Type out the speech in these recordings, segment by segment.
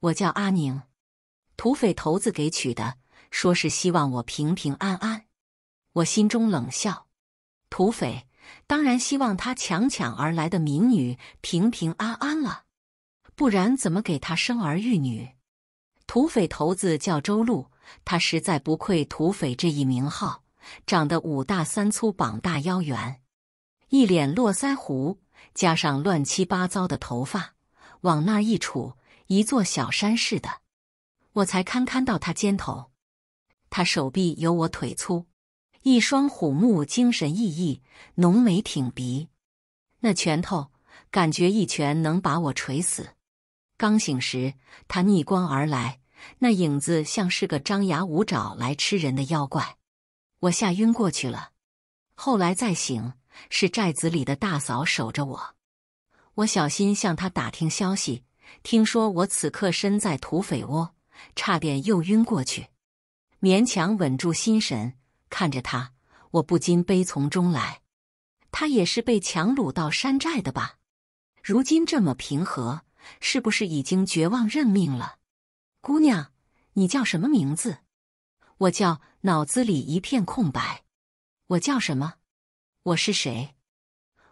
我叫阿宁，土匪头子给取的，说是希望我平平安安。我心中冷笑，土匪当然希望他强抢而来的民女平平安安了，不然怎么给他生儿育女？土匪头子叫周路，他实在不愧土匪这一名号，长得五大三粗，膀大腰圆，一脸络腮胡，加上乱七八糟的头发，往那儿一杵。一座小山似的，我才堪堪到他肩头。他手臂有我腿粗，一双虎目精神奕奕，浓眉挺鼻，那拳头感觉一拳能把我锤死。刚醒时，他逆光而来，那影子像是个张牙舞爪来吃人的妖怪，我吓晕过去了。后来再醒，是寨子里的大嫂守着我，我小心向他打听消息。听说我此刻身在土匪窝，差点又晕过去，勉强稳住心神，看着他，我不禁悲从中来。他也是被强掳到山寨的吧？如今这么平和，是不是已经绝望认命了？姑娘，你叫什么名字？我叫……脑子里一片空白。我叫什么？我是谁？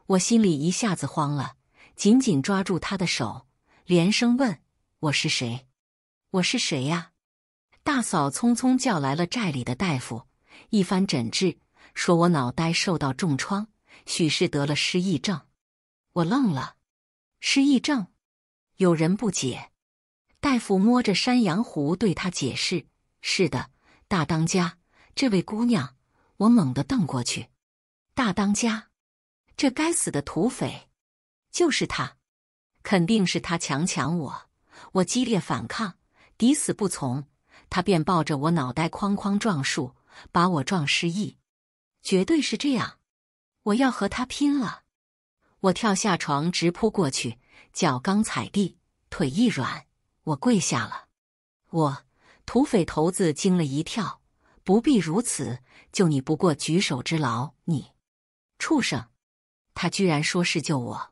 我心里一下子慌了，紧紧抓住他的手。连声问：“我是谁？我是谁呀？”大嫂匆匆叫来了寨里的大夫，一番诊治，说我脑袋受到重创，许是得了失忆症。我愣了，失忆症？有人不解。大夫摸着山羊胡对他解释：“是的，大当家，这位姑娘。”我猛地瞪过去，大当家，这该死的土匪，就是他。肯定是他强抢我，我激烈反抗，抵死不从，他便抱着我脑袋哐哐撞树，把我撞失忆。绝对是这样，我要和他拼了！我跳下床，直扑过去，脚刚踩地，腿一软，我跪下了。我土匪头子惊了一跳，不必如此，救你不过举手之劳。你畜生！他居然说是救我，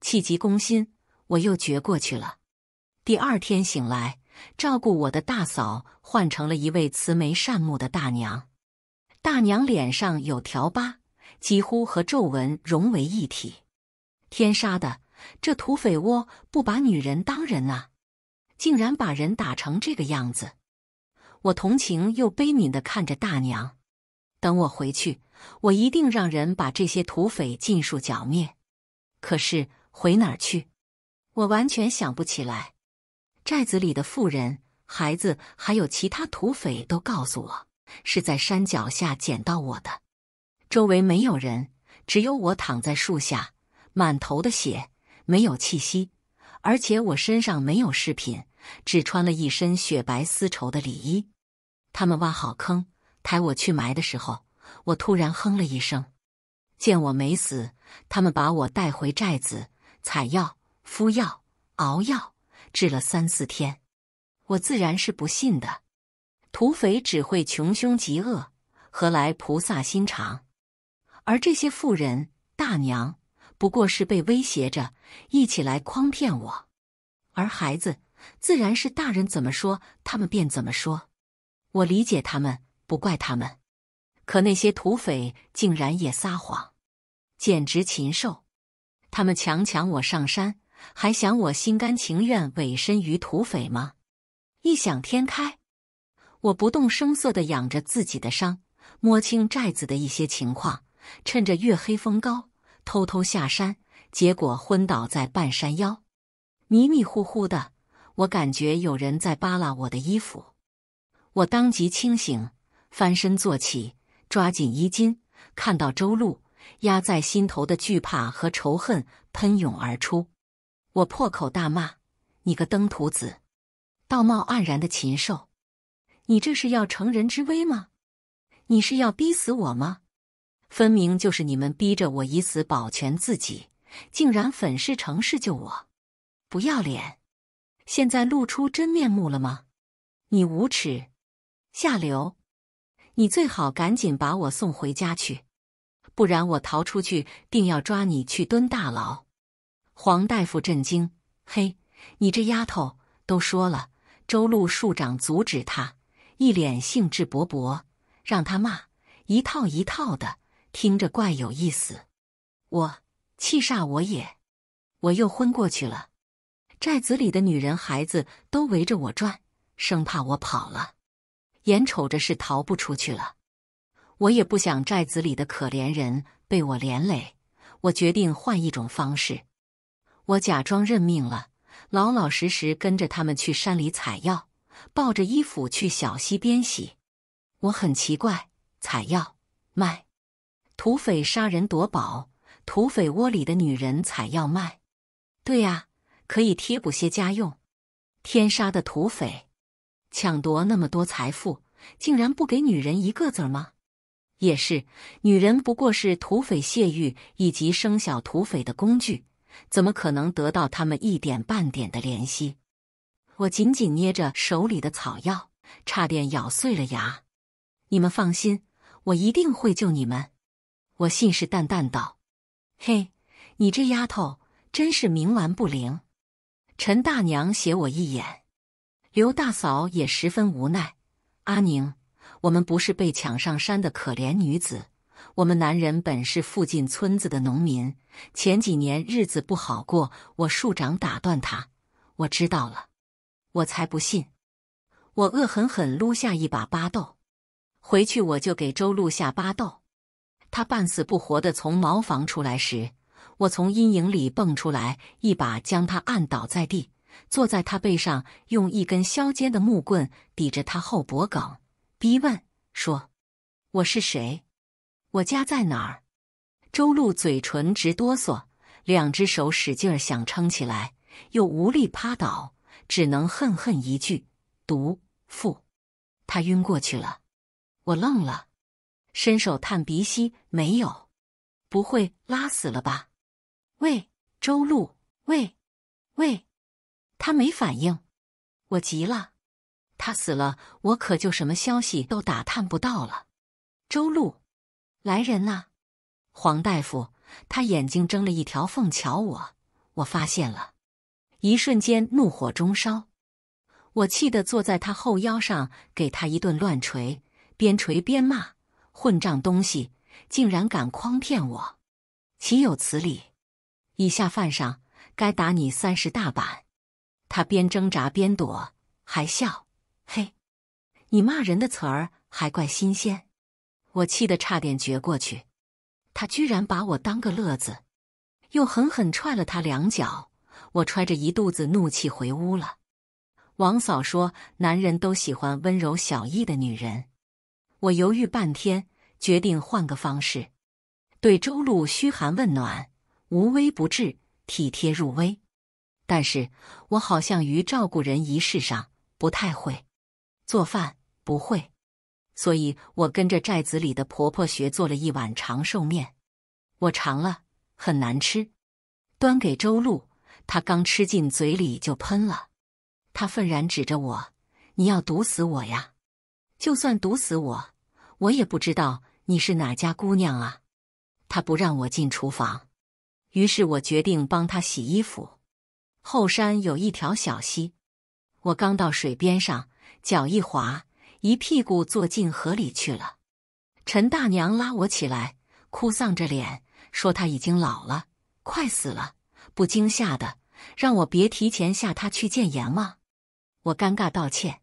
气急攻心。我又绝过去了。第二天醒来，照顾我的大嫂换成了一位慈眉善目的大娘。大娘脸上有条疤，几乎和皱纹融为一体。天杀的，这土匪窝不把女人当人啊！竟然把人打成这个样子！我同情又悲悯的看着大娘。等我回去，我一定让人把这些土匪尽数剿灭。可是回哪儿去？我完全想不起来，寨子里的妇人、孩子还有其他土匪都告诉我，是在山脚下捡到我的。周围没有人，只有我躺在树下，满头的血，没有气息，而且我身上没有饰品，只穿了一身雪白丝绸的里衣。他们挖好坑，抬我去埋的时候，我突然哼了一声。见我没死，他们把我带回寨子采药。敷药熬药，治了三四天，我自然是不信的。土匪只会穷凶极恶，何来菩萨心肠？而这些妇人大娘，不过是被威胁着一起来诓骗我。而孩子，自然是大人怎么说，他们便怎么说。我理解他们，不怪他们。可那些土匪竟然也撒谎，简直禽兽！他们强抢我上山。还想我心甘情愿委身于土匪吗？异想天开，我不动声色的养着自己的伤，摸清寨子的一些情况，趁着月黑风高，偷偷下山，结果昏倒在半山腰。迷迷糊糊的，我感觉有人在扒拉我的衣服，我当即清醒，翻身坐起，抓紧衣襟，看到周路，压在心头的惧怕和仇恨喷涌而出。我破口大骂：“你个登徒子，道貌岸然的禽兽！你这是要乘人之危吗？你是要逼死我吗？分明就是你们逼着我以死保全自己，竟然粉饰成是救我！不要脸！现在露出真面目了吗？你无耻，下流！你最好赶紧把我送回家去，不然我逃出去定要抓你去蹲大牢！”黄大夫震惊：“嘿，你这丫头都说了，周路庶长阻止他，一脸兴致勃勃，让他骂，一套一套的，听着怪有意思。我气煞我也，我又昏过去了。寨子里的女人孩子都围着我转，生怕我跑了，眼瞅着是逃不出去了。我也不想寨子里的可怜人被我连累，我决定换一种方式。我假装认命了，老老实实跟着他们去山里采药，抱着衣服去小溪边洗。我很奇怪，采药卖，土匪杀人夺宝，土匪窝里的女人采药卖，对呀，可以贴补些家用。天杀的土匪，抢夺那么多财富，竟然不给女人一个子吗？也是，女人不过是土匪泄欲以及生小土匪的工具，怎么可能得到他们一点半点的怜惜？我紧紧捏着手里的草药，差点咬碎了牙。你们放心，我一定会救你们。我信誓旦旦道：“嘿，你这丫头真是冥顽不灵。”陈大娘斜我一眼，刘大嫂也十分无奈。阿宁。我们不是被抢上山的可怜女子，我们男人本是附近村子的农民，前几年日子不好过。我庶长打断他，我知道了，我才不信。我恶狠狠撸下一把巴豆，回去我就给周路下巴豆。他半死不活的从茅房出来时，我从阴影里蹦出来，一把将他按倒在地，坐在他背上，用一根削尖的木棍抵着他后脖梗。逼问说：“我是谁？我家在哪儿？”周路嘴唇直哆嗦，两只手使劲想撑起来，又无力趴倒，只能恨恨一句：“毒妇！”他晕过去了。我愣了，伸手探鼻息，没有，不会拉死了吧？喂，周路，喂，喂，他没反应，我急了。他死了，我可就什么消息都打探不到了。周路，来人呐！黄大夫，他眼睛睁了一条缝，瞧我，我发现了。一瞬间怒火中烧，我气得坐在他后腰上，给他一顿乱捶，边捶边骂：“混账东西，竟然敢诓骗我，岂有此理！以下犯上，该打你三十大板！”他边挣扎边躲，还笑。嘿，你骂人的词儿还怪新鲜，我气得差点绝过去。他居然把我当个乐子，又狠狠踹了他两脚。我揣着一肚子怒气回屋了。王嫂说，男人都喜欢温柔小意的女人。我犹豫半天，决定换个方式，对周路嘘寒问暖，无微不至，体贴入微。但是我好像于照顾人一事上不太会。做饭不会，所以我跟着寨子里的婆婆学做了一碗长寿面。我尝了，很难吃。端给周露，他刚吃进嘴里就喷了。他愤然指着我：“你要毒死我呀？就算毒死我，我也不知道你是哪家姑娘啊！”他不让我进厨房，于是我决定帮他洗衣服。后山有一条小溪，我刚到水边上。脚一滑，一屁股坐进河里去了。陈大娘拉我起来，哭丧着脸说：“她已经老了，快死了，不惊吓的，让我别提前下她去见阎王。”我尴尬道歉。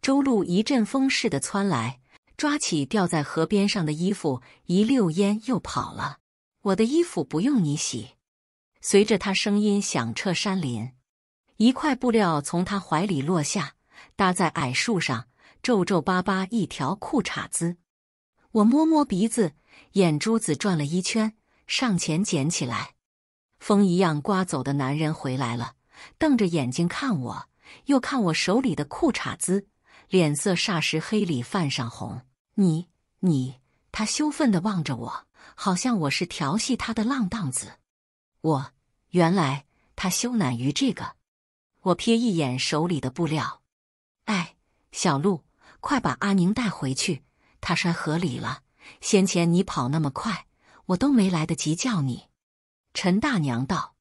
周路一阵风似的窜来，抓起掉在河边上的衣服，一溜烟又跑了。我的衣服不用你洗。随着他声音响彻山林，一块布料从他怀里落下。搭在矮树上，皱皱巴巴一条裤衩子。我摸摸鼻子，眼珠子转了一圈，上前捡起来。风一样刮走的男人回来了，瞪着眼睛看我，又看我手里的裤衩子，脸色霎时黑里泛上红。你你，他羞愤的望着我，好像我是调戏他的浪荡子。我原来他羞赧于这个。我瞥一眼手里的布料。哎，小路，快把阿宁带回去，他摔河里了。先前你跑那么快，我都没来得及叫你。陈大娘道。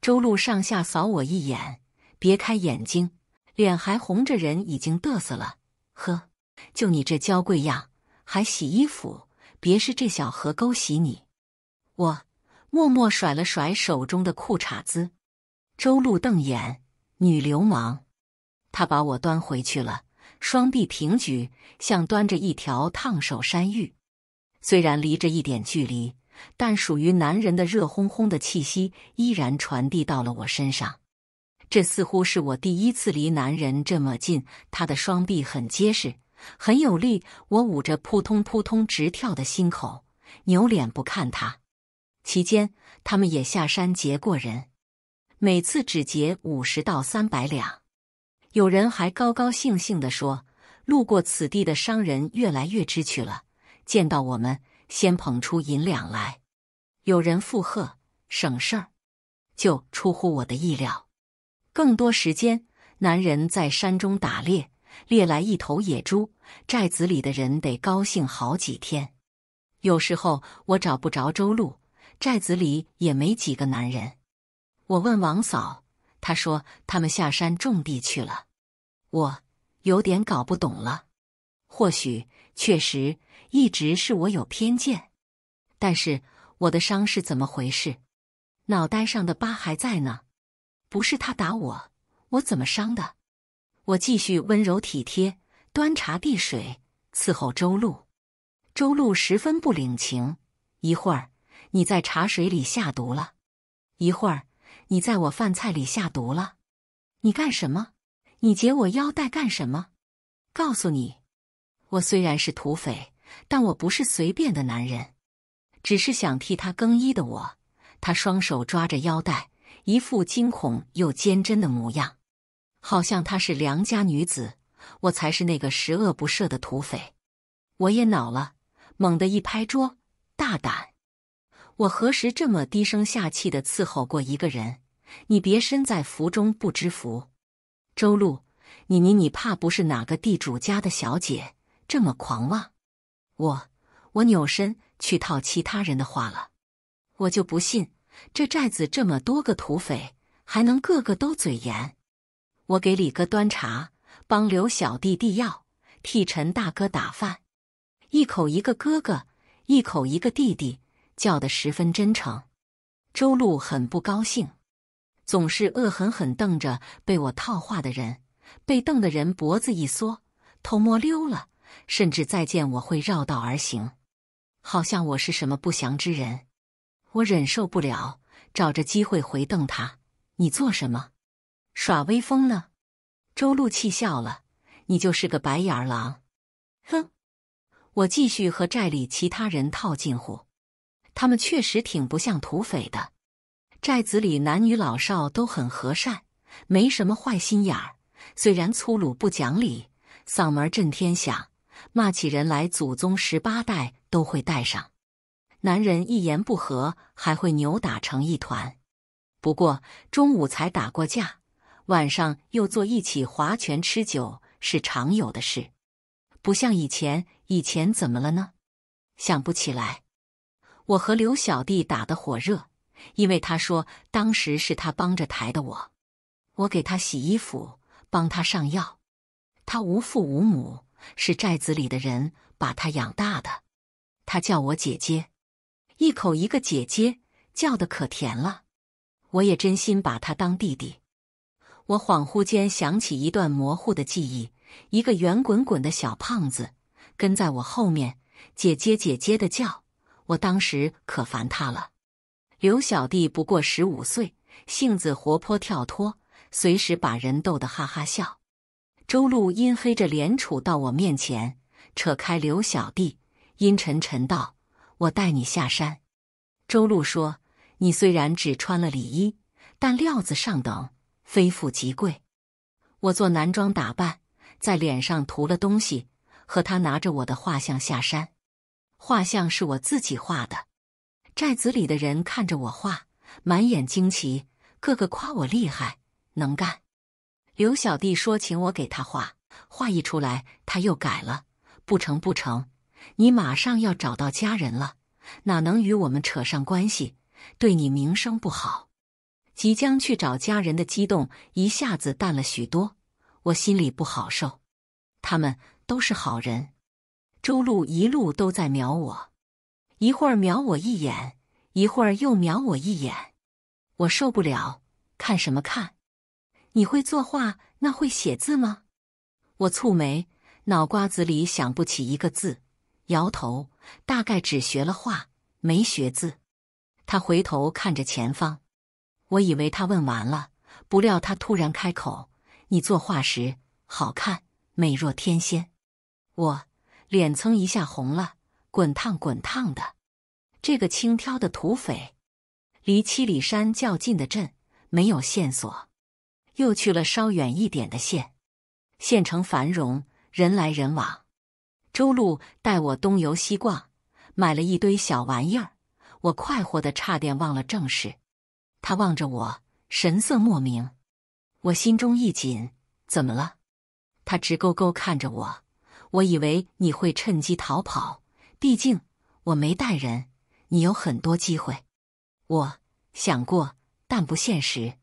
周路上下扫我一眼，别开眼睛，脸还红着，人已经嘚瑟了。呵，就你这娇贵样，还洗衣服？别是这小河沟洗你？我默默甩了甩手中的裤衩子。周路瞪眼，女流氓。他把我端回去了，双臂平举，像端着一条烫手山芋。虽然离着一点距离，但属于男人的热烘烘的气息依然传递到了我身上。这似乎是我第一次离男人这么近。他的双臂很结实，很有力。我捂着扑通扑通直跳的心口，扭脸不看他。期间，他们也下山劫过人，每次只劫五十到三百两。有人还高高兴兴地说：“路过此地的商人越来越知趣了。”见到我们，先捧出银两来。有人附和，省事儿，就出乎我的意料。更多时间，男人在山中打猎，猎来一头野猪，寨子里的人得高兴好几天。有时候我找不着周路，寨子里也没几个男人。我问王嫂，他说他们下山种地去了。我有点搞不懂了，或许确实。一直是我有偏见，但是我的伤是怎么回事？脑袋上的疤还在呢，不是他打我，我怎么伤的？我继续温柔体贴，端茶递水，伺候周路。周路十分不领情。一会儿你在茶水里下毒了，一会儿你在我饭菜里下毒了，你干什么？你解我腰带干什么？告诉你，我虽然是土匪。但我不是随便的男人，只是想替他更衣的我。他双手抓着腰带，一副惊恐又坚贞的模样，好像她是良家女子，我才是那个十恶不赦的土匪。我也恼了，猛地一拍桌：“大胆！我何时这么低声下气的伺候过一个人？你别身在福中不知福。”周路，你你你怕不是哪个地主家的小姐这么狂妄？我我扭身去套其他人的话了，我就不信这寨子这么多个土匪，还能个个都嘴严。我给李哥端茶，帮刘小弟递药，替陈大哥打饭，一口一个哥哥，一口一个弟弟，叫得十分真诚。周路很不高兴，总是恶狠狠瞪着被我套话的人，被瞪的人脖子一缩，偷摸溜了。甚至再见我会绕道而行，好像我是什么不祥之人。我忍受不了，找着机会回瞪他：“你做什么？耍威风呢？”周路气笑了：“你就是个白眼狼。”哼！我继续和寨里其他人套近乎。他们确实挺不像土匪的。寨子里男女老少都很和善，没什么坏心眼儿。虽然粗鲁不讲理，嗓门震天响。骂起人来，祖宗十八代都会带上。男人一言不合，还会扭打成一团。不过中午才打过架，晚上又坐一起划拳吃酒，是常有的事。不像以前，以前怎么了呢？想不起来。我和刘小弟打得火热，因为他说当时是他帮着抬的我，我给他洗衣服，帮他上药。他无父无母。是寨子里的人把他养大的，他叫我姐姐，一口一个姐姐，叫的可甜了。我也真心把他当弟弟。我恍惚间想起一段模糊的记忆：一个圆滚滚的小胖子跟在我后面，姐姐姐姐的叫。我当时可烦他了。刘小弟不过十五岁，性子活泼跳脱，随时把人逗得哈哈笑。周路阴黑着脸杵到我面前，扯开刘小弟，阴沉沉道：“我带你下山。”周路说：“你虽然只穿了里衣，但料子上等，非富即贵。”我做男装打扮，在脸上涂了东西，和他拿着我的画像下山。画像是我自己画的。寨子里的人看着我画，满眼惊奇，个个夸我厉害能干。刘小弟说：“请我给他画，画一出来，他又改了。不成，不成，你马上要找到家人了，哪能与我们扯上关系？对你名声不好。”即将去找家人的激动一下子淡了许多。我心里不好受。他们都是好人。周路一路都在瞄我，一会儿瞄我一眼，一会儿又瞄我一眼，我受不了。看什么看？你会作画，那会写字吗？我蹙眉，脑瓜子里想不起一个字，摇头，大概只学了画，没学字。他回头看着前方，我以为他问完了，不料他突然开口：“你作画时好看，美若天仙。”我脸蹭一下红了，滚烫滚烫的。这个轻佻的土匪，离七里山较近的镇没有线索，又去了稍远一点的县。县城繁荣，人来人往。周路带我东游西逛，买了一堆小玩意儿。我快活的差点忘了正事，他望着我，神色莫名。我心中一紧，怎么了？他直勾勾看着我，我以为你会趁机逃跑，毕竟我没带人，你有很多机会。我想过，但不现实。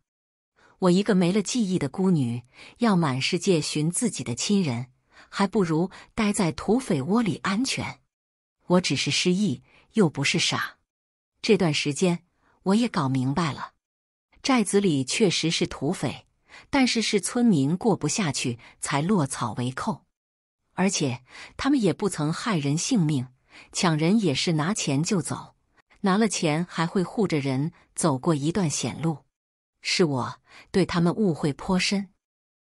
我一个没了记忆的孤女，要满世界寻自己的亲人，还不如待在土匪窝里安全。我只是失忆，又不是傻。这段时间，我也搞明白了，寨子里确实是土匪，但是是村民过不下去才落草为寇，而且他们也不曾害人性命，抢人也是拿钱就走，拿了钱还会护着人走过一段险路。是我对他们误会颇深，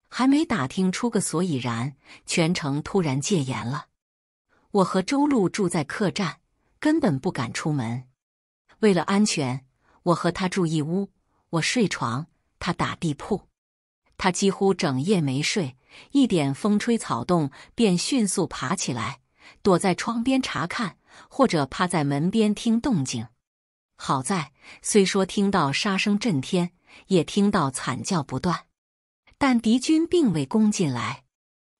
还没打听出个所以然，全城突然戒严了。我和周路住在客栈，根本不敢出门。为了安全，我和他住一屋，我睡床，他打地铺。他几乎整夜没睡，一点风吹草动便迅速爬起来，躲在窗边查看，或者趴在门边听动静。好在虽说听到杀声震天，也听到惨叫不断，但敌军并未攻进来。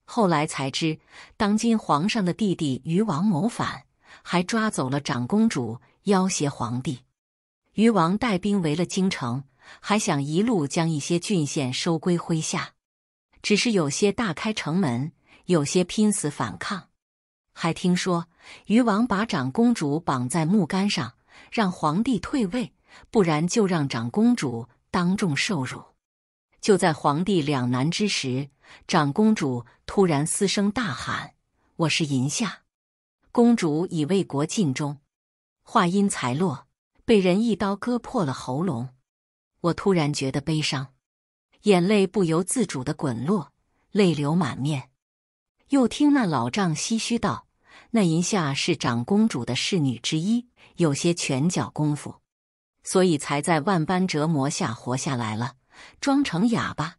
后来才知，当今皇上的弟弟余王谋反，还抓走了长公主。要挟皇帝，余王带兵围了京城，还想一路将一些郡县收归麾下。只是有些大开城门，有些拼死反抗。还听说余王把长公主绑在木杆上，让皇帝退位，不然就让长公主当众受辱。就在皇帝两难之时，长公主突然嘶声大喊：“我是银夏，公主已为国尽忠。”话音才落，被人一刀割破了喉咙。我突然觉得悲伤，眼泪不由自主的滚落，泪流满面。又听那老丈唏嘘道：“那银夏是长公主的侍女之一，有些拳脚功夫，所以才在万般折磨下活下来了，装成哑巴，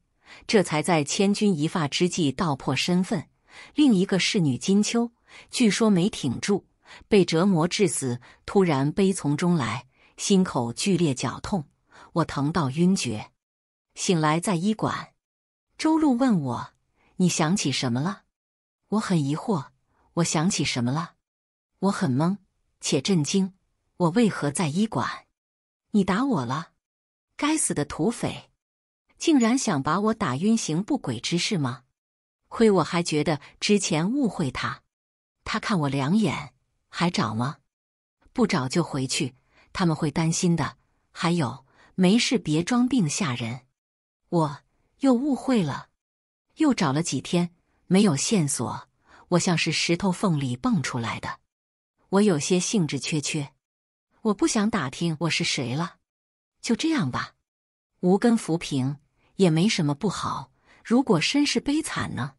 这才在千钧一发之际道破身份。另一个侍女金秋，据说没挺住。”被折磨致死，突然悲从中来，心口剧烈绞痛，我疼到晕厥，醒来在医馆。周路问我：“你想起什么了？”我很疑惑：“我想起什么了？”我很懵且震惊：“我为何在医馆？你打我了？该死的土匪，竟然想把我打晕行不轨之事吗？亏我还觉得之前误会他，他看我两眼。”还找吗？不找就回去，他们会担心的。还有，没事别装病吓人。我又误会了，又找了几天，没有线索。我像是石头缝里蹦出来的。我有些兴致缺缺，我不想打听我是谁了。就这样吧，无根浮萍也没什么不好。如果身世悲惨呢？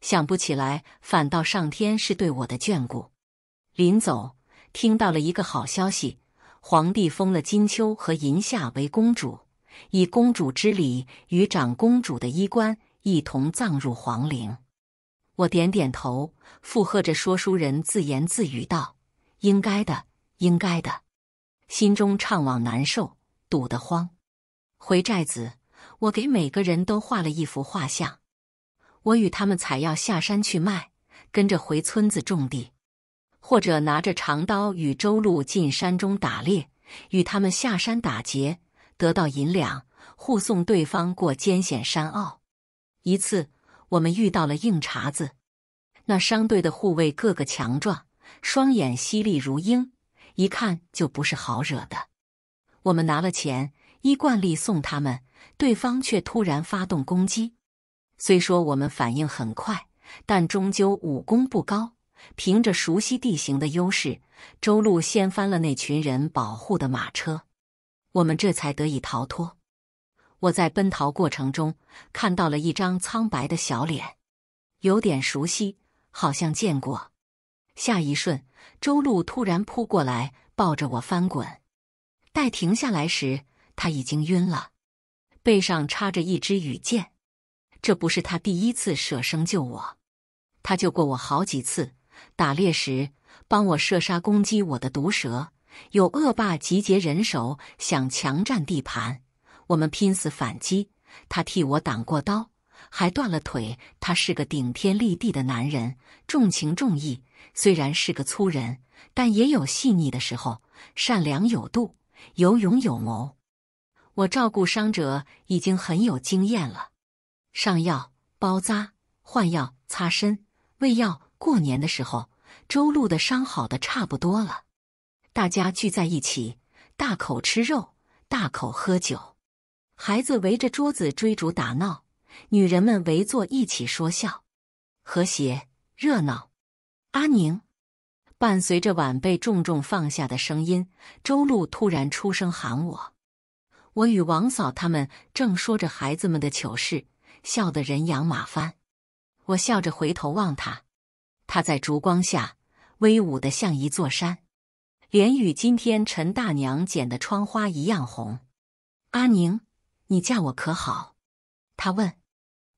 想不起来，反倒上天是对我的眷顾。临走，听到了一个好消息：皇帝封了金秋和银夏为公主，以公主之礼与长公主的衣冠一同葬入皇陵。我点点头，附和着说书人自言自语道：“应该的，应该的。”心中怅惘难受，堵得慌。回寨子，我给每个人都画了一幅画像，我与他们采药下山去卖，跟着回村子种地。或者拿着长刀与周路进山中打猎，与他们下山打劫，得到银两，护送对方过艰险山坳。一次，我们遇到了硬茬子。那商队的护卫个个强壮，双眼犀利如鹰，一看就不是好惹的。我们拿了钱，依惯例送他们，对方却突然发动攻击。虽说我们反应很快，但终究武功不高。凭着熟悉地形的优势，周路掀翻了那群人保护的马车，我们这才得以逃脱。我在奔逃过程中看到了一张苍白的小脸，有点熟悉，好像见过。下一瞬，周路突然扑过来，抱着我翻滚。待停下来时，他已经晕了，背上插着一支羽箭。这不是他第一次舍生救我，他救过我好几次。打猎时，帮我射杀攻击我的毒蛇。有恶霸集结人手，想强占地盘，我们拼死反击。他替我挡过刀，还断了腿。他是个顶天立地的男人，重情重义。虽然是个粗人，但也有细腻的时候，善良有度，有勇有谋。我照顾伤者已经很有经验了，上药、包扎、换药、擦身、喂药。过年的时候，周路的伤好的差不多了，大家聚在一起，大口吃肉，大口喝酒，孩子围着桌子追逐打闹，女人们围坐一起说笑，和谐热闹。阿宁，伴随着碗被重重放下的声音，周路突然出声喊我。我与王嫂他们正说着孩子们的糗事，笑得人仰马翻。我笑着回头望他。他在烛光下威武的像一座山，脸与今天陈大娘剪的窗花一样红。阿宁，你嫁我可好？他问，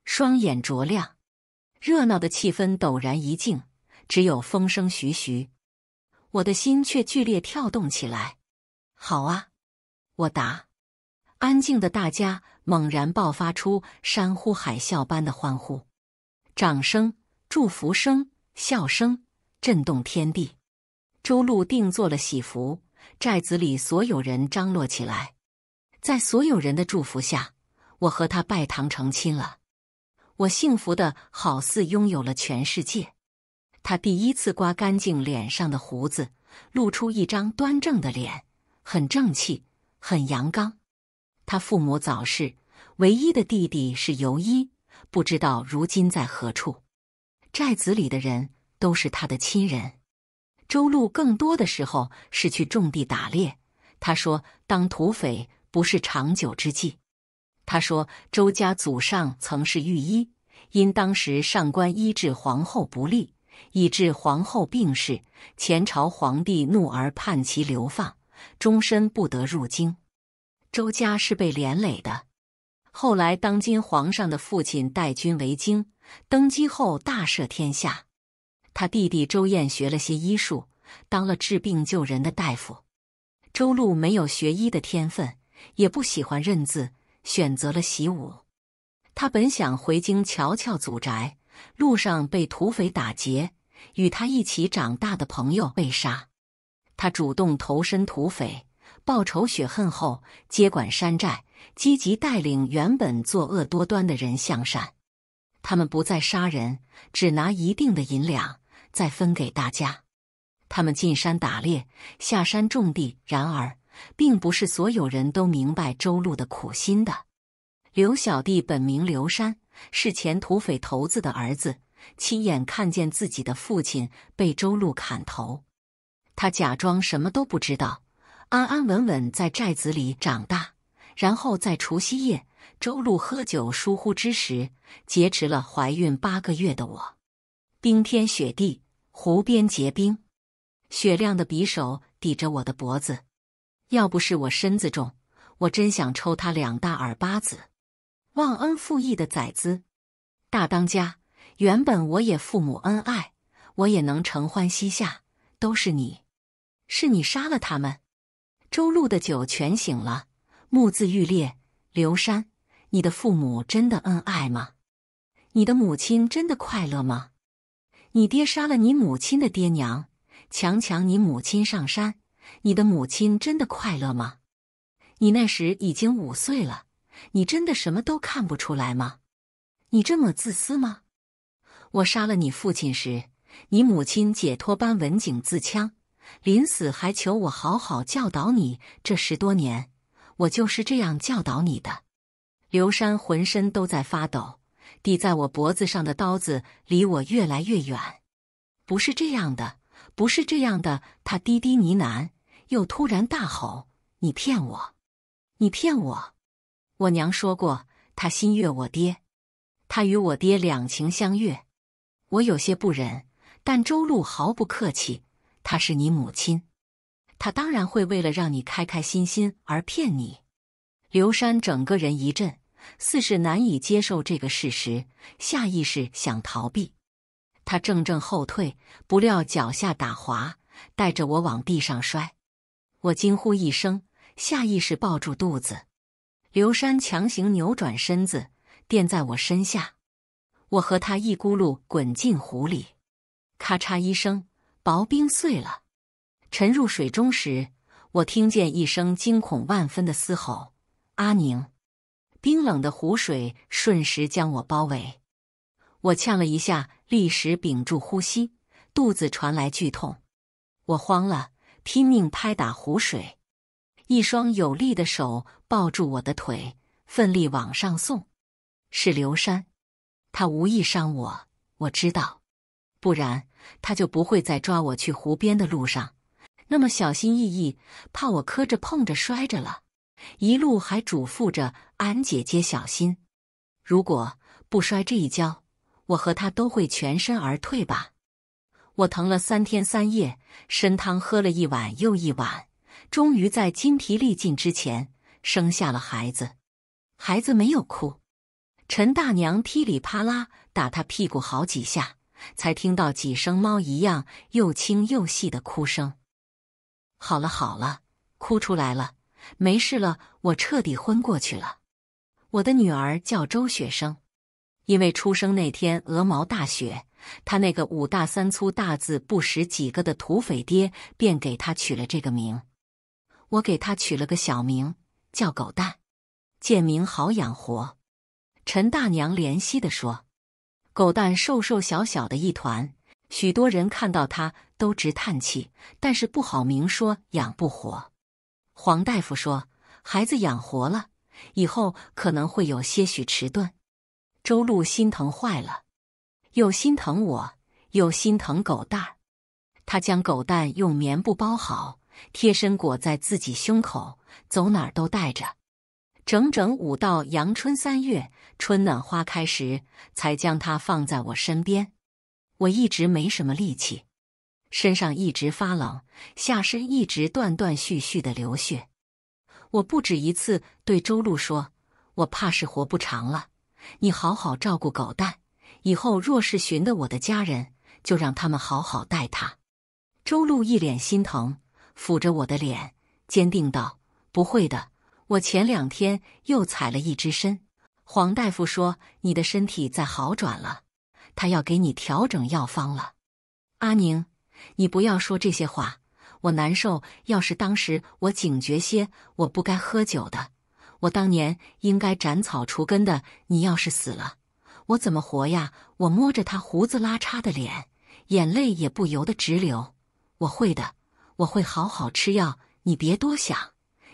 双眼灼亮。热闹的气氛陡然一静，只有风声徐徐。我的心却剧烈跳动起来。好啊，我答。安静的大家猛然爆发出山呼海啸般的欢呼，掌声、祝福声。笑声震动天地，周路定做了喜服，寨子里所有人张罗起来。在所有人的祝福下，我和他拜堂成亲了。我幸福的好似拥有了全世界。他第一次刮干净脸上的胡子，露出一张端正的脸，很正气，很阳刚。他父母早逝，唯一的弟弟是尤一，不知道如今在何处。寨子里的人都是他的亲人。周路更多的时候是去种地打猎。他说：“当土匪不是长久之计。”他说：“周家祖上曾是御医，因当时上官医治皇后不利，以致皇后病逝。前朝皇帝怒而判其流放，终身不得入京。周家是被连累的。后来，当今皇上的父亲带军围京。”登基后大赦天下，他弟弟周燕学了些医术，当了治病救人的大夫。周路没有学医的天分，也不喜欢认字，选择了习武。他本想回京瞧瞧祖宅，路上被土匪打劫，与他一起长大的朋友被杀，他主动投身土匪，报仇雪恨后接管山寨，积极带领原本作恶多端的人向善。他们不再杀人，只拿一定的银两，再分给大家。他们进山打猎，下山种地。然而，并不是所有人都明白周路的苦心的。刘小弟本名刘山，是前土匪头子的儿子，亲眼看见自己的父亲被周路砍头。他假装什么都不知道，安安稳稳在寨子里长大，然后在除夕夜。周路喝酒疏忽之时，劫持了怀孕八个月的我。冰天雪地，湖边结冰，雪亮的匕首抵着我的脖子。要不是我身子重，我真想抽他两大耳巴子。忘恩负义的崽子！大当家，原本我也父母恩爱，我也能承欢膝下，都是你，是你杀了他们。周路的酒全醒了，目眦欲裂。刘山。你的父母真的恩爱吗？你的母亲真的快乐吗？你爹杀了你母亲的爹娘，强抢你母亲上山，你的母亲真的快乐吗？你那时已经五岁了，你真的什么都看不出来吗？你这么自私吗？我杀了你父亲时，你母亲解脱般文景自戕，临死还求我好好教导你。这十多年，我就是这样教导你的。刘山浑身都在发抖，抵在我脖子上的刀子离我越来越远。不是这样的，不是这样的。他低低呢喃，又突然大吼：“你骗我！你骗我！”我娘说过，她心悦我爹，她与我爹两情相悦。我有些不忍，但周路毫不客气：“她是你母亲，她当然会为了让你开开心心而骗你。”刘山整个人一震。似是难以接受这个事实，下意识想逃避。他怔怔后退，不料脚下打滑，带着我往地上摔。我惊呼一声，下意识抱住肚子。刘山强行扭转身子，垫在我身下。我和他一咕噜滚进湖里，咔嚓一声，薄冰碎了。沉入水中时，我听见一声惊恐万分的嘶吼：“阿宁！”冰冷的湖水瞬时将我包围，我呛了一下，立时屏住呼吸，肚子传来剧痛。我慌了，拼命拍打湖水，一双有力的手抱住我的腿，奋力往上送。是刘山，他无意伤我，我知道，不然他就不会在抓我去湖边的路上那么小心翼翼，怕我磕着碰着摔着了。一路还嘱咐着安姐姐小心，如果不摔这一跤，我和她都会全身而退吧。我疼了三天三夜，参汤喝了一碗又一碗，终于在筋疲力尽之前生下了孩子。孩子没有哭，陈大娘噼里啪啦打他屁股好几下，才听到几声猫一样又轻又细的哭声。好了好了，哭出来了。没事了，我彻底昏过去了。我的女儿叫周雪生，因为出生那天鹅毛大雪，她那个五大三粗、大字不识几个的土匪爹便给她取了这个名。我给她取了个小名叫狗蛋，贱名好养活。陈大娘怜惜地说：“狗蛋瘦瘦小小的一团，许多人看到他都直叹气，但是不好明说养不活。”黄大夫说：“孩子养活了以后，可能会有些许迟钝。”周路心疼坏了，又心疼我，又心疼狗蛋儿。他将狗蛋用棉布包好，贴身裹在自己胸口，走哪儿都带着。整整五到阳春三月，春暖花开时，才将它放在我身边。我一直没什么力气。身上一直发冷，下身一直断断续续的流血。我不止一次对周路说：“我怕是活不长了，你好好照顾狗蛋。以后若是寻得我的家人，就让他们好好待他。”周路一脸心疼，抚着我的脸，坚定道：“不会的，我前两天又采了一只参。黄大夫说你的身体在好转了，他要给你调整药方了。”阿宁。你不要说这些话，我难受。要是当时我警觉些，我不该喝酒的。我当年应该斩草除根的。你要是死了，我怎么活呀？我摸着他胡子拉碴的脸，眼泪也不由得直流。我会的，我会好好吃药。你别多想，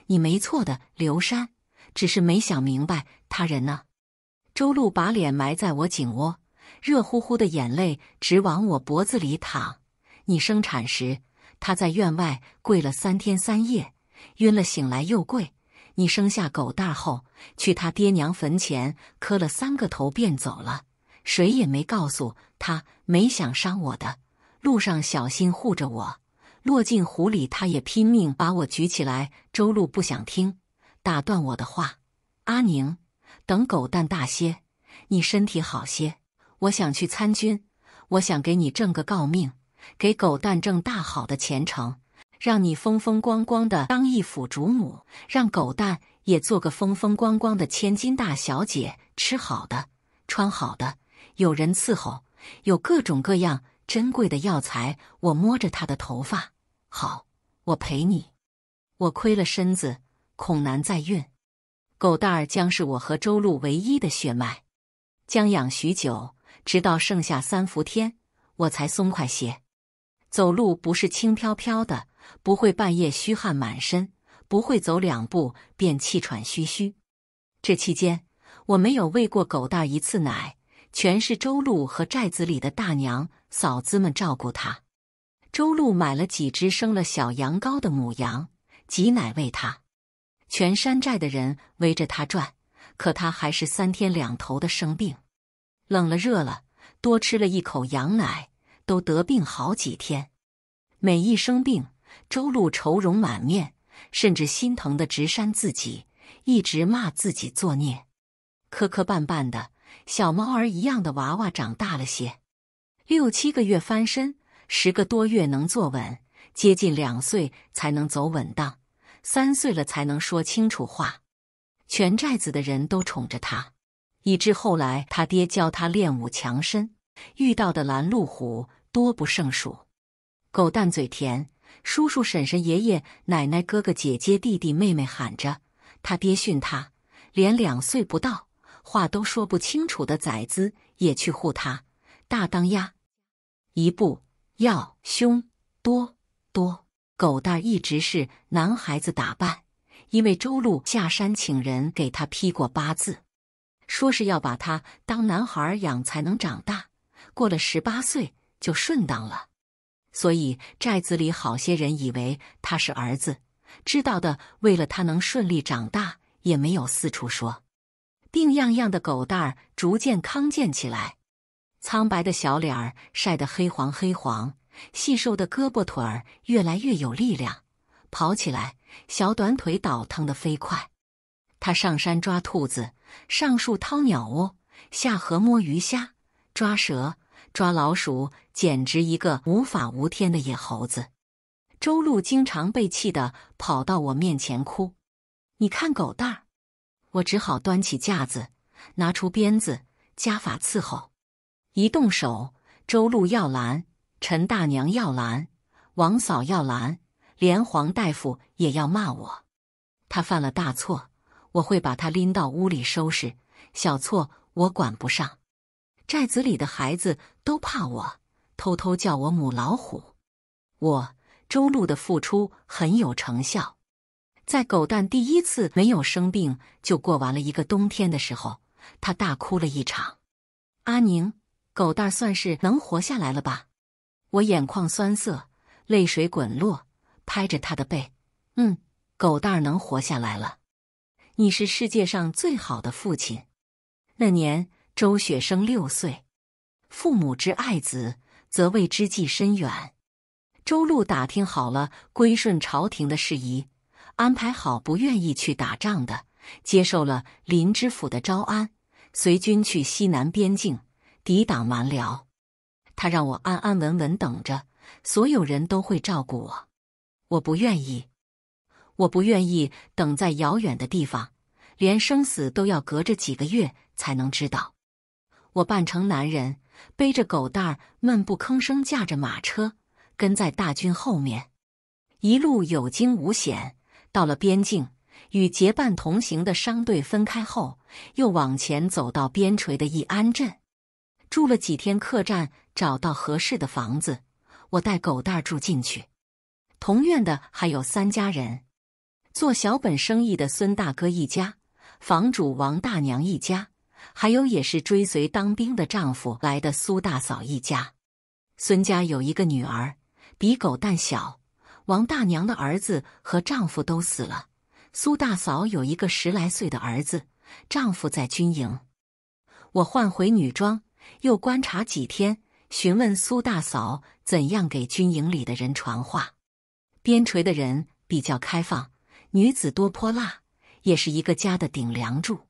你没错的，刘山，只是没想明白他人呢。周路把脸埋在我颈窝，热乎乎的眼泪直往我脖子里淌。你生产时，他在院外跪了三天三夜，晕了醒来又跪。你生下狗蛋后，去他爹娘坟前磕了三个头便走了，谁也没告诉他，没想伤我的。路上小心护着我，落进湖里，他也拼命把我举起来。周路不想听，打断我的话：“阿宁，等狗蛋大些，你身体好些，我想去参军，我想给你挣个诰命。”给狗蛋挣大好的前程，让你风风光光的当一府主母，让狗蛋也做个风风光光的千金大小姐，吃好的，穿好的，有人伺候，有各种各样珍贵的药材。我摸着他的头发，好，我陪你。我亏了身子，恐难再孕。狗蛋儿将是我和周路唯一的血脉，将养许久，直到剩下三伏天，我才松快些。走路不是轻飘飘的，不会半夜虚汗满身，不会走两步便气喘吁吁。这期间，我没有喂过狗蛋一次奶，全是周路和寨子里的大娘嫂子们照顾它。周路买了几只生了小羊羔的母羊，挤奶喂它。全山寨的人围着它转，可它还是三天两头的生病，冷了热了，多吃了一口羊奶，都得病好几天。每一生病，周路愁容满面，甚至心疼的直扇自己，一直骂自己作孽。磕磕绊绊的小猫儿一样的娃娃长大了些，六七个月翻身，十个多月能坐稳，接近两岁才能走稳当。三岁了才能说清楚话，全寨子的人都宠着他，以致后来他爹教他练武强身，遇到的拦路虎多不胜数。狗蛋嘴甜，叔叔婶婶爷爷奶奶哥哥姐姐弟弟妹妹喊着，他爹训他，连两岁不到、话都说不清楚的崽子也去护他，大当压，一步要凶多多。狗蛋一直是男孩子打扮，因为周路下山请人给他批过八字，说是要把他当男孩养才能长大，过了十八岁就顺当了。所以寨子里好些人以为他是儿子，知道的为了他能顺利长大，也没有四处说。病殃殃的狗蛋儿逐渐康健起来，苍白的小脸儿晒得黑黄黑黄。细瘦的胳膊腿儿越来越有力量，跑起来小短腿倒腾得飞快。他上山抓兔子，上树掏鸟窝，下河摸鱼虾，抓蛇，抓老鼠，简直一个无法无天的野猴子。周路经常被气得跑到我面前哭：“你看狗蛋儿！”我只好端起架子，拿出鞭子，加法伺候。一动手，周路要拦。陈大娘要拦，王嫂要拦，连黄大夫也要骂我。他犯了大错，我会把他拎到屋里收拾；小错我管不上。寨子里的孩子都怕我，偷偷叫我母老虎。我周路的付出很有成效。在狗蛋第一次没有生病就过完了一个冬天的时候，他大哭了一场。阿宁，狗蛋算是能活下来了吧？我眼眶酸涩，泪水滚落，拍着他的背：“嗯，狗蛋能活下来了。你是世界上最好的父亲。”那年周雪生六岁，父母之爱子，则为之计深远。周路打听好了归顺朝廷的事宜，安排好不愿意去打仗的，接受了林知府的招安，随军去西南边境抵挡蛮辽。他让我安安稳稳等着，所有人都会照顾我。我不愿意，我不愿意等在遥远的地方，连生死都要隔着几个月才能知道。我扮成男人，背着狗蛋儿，闷不吭声，驾着马车跟在大军后面，一路有惊无险。到了边境，与结伴同行的商队分开后，又往前走到边陲的义安镇。住了几天客栈，找到合适的房子，我带狗蛋儿住进去。同院的还有三家人，做小本生意的孙大哥一家，房主王大娘一家，还有也是追随当兵的丈夫来的苏大嫂一家。孙家有一个女儿，比狗蛋小。王大娘的儿子和丈夫都死了。苏大嫂有一个十来岁的儿子，丈夫在军营。我换回女装。又观察几天，询问苏大嫂怎样给军营里的人传话。边陲的人比较开放，女子多泼辣，也是一个家的顶梁柱。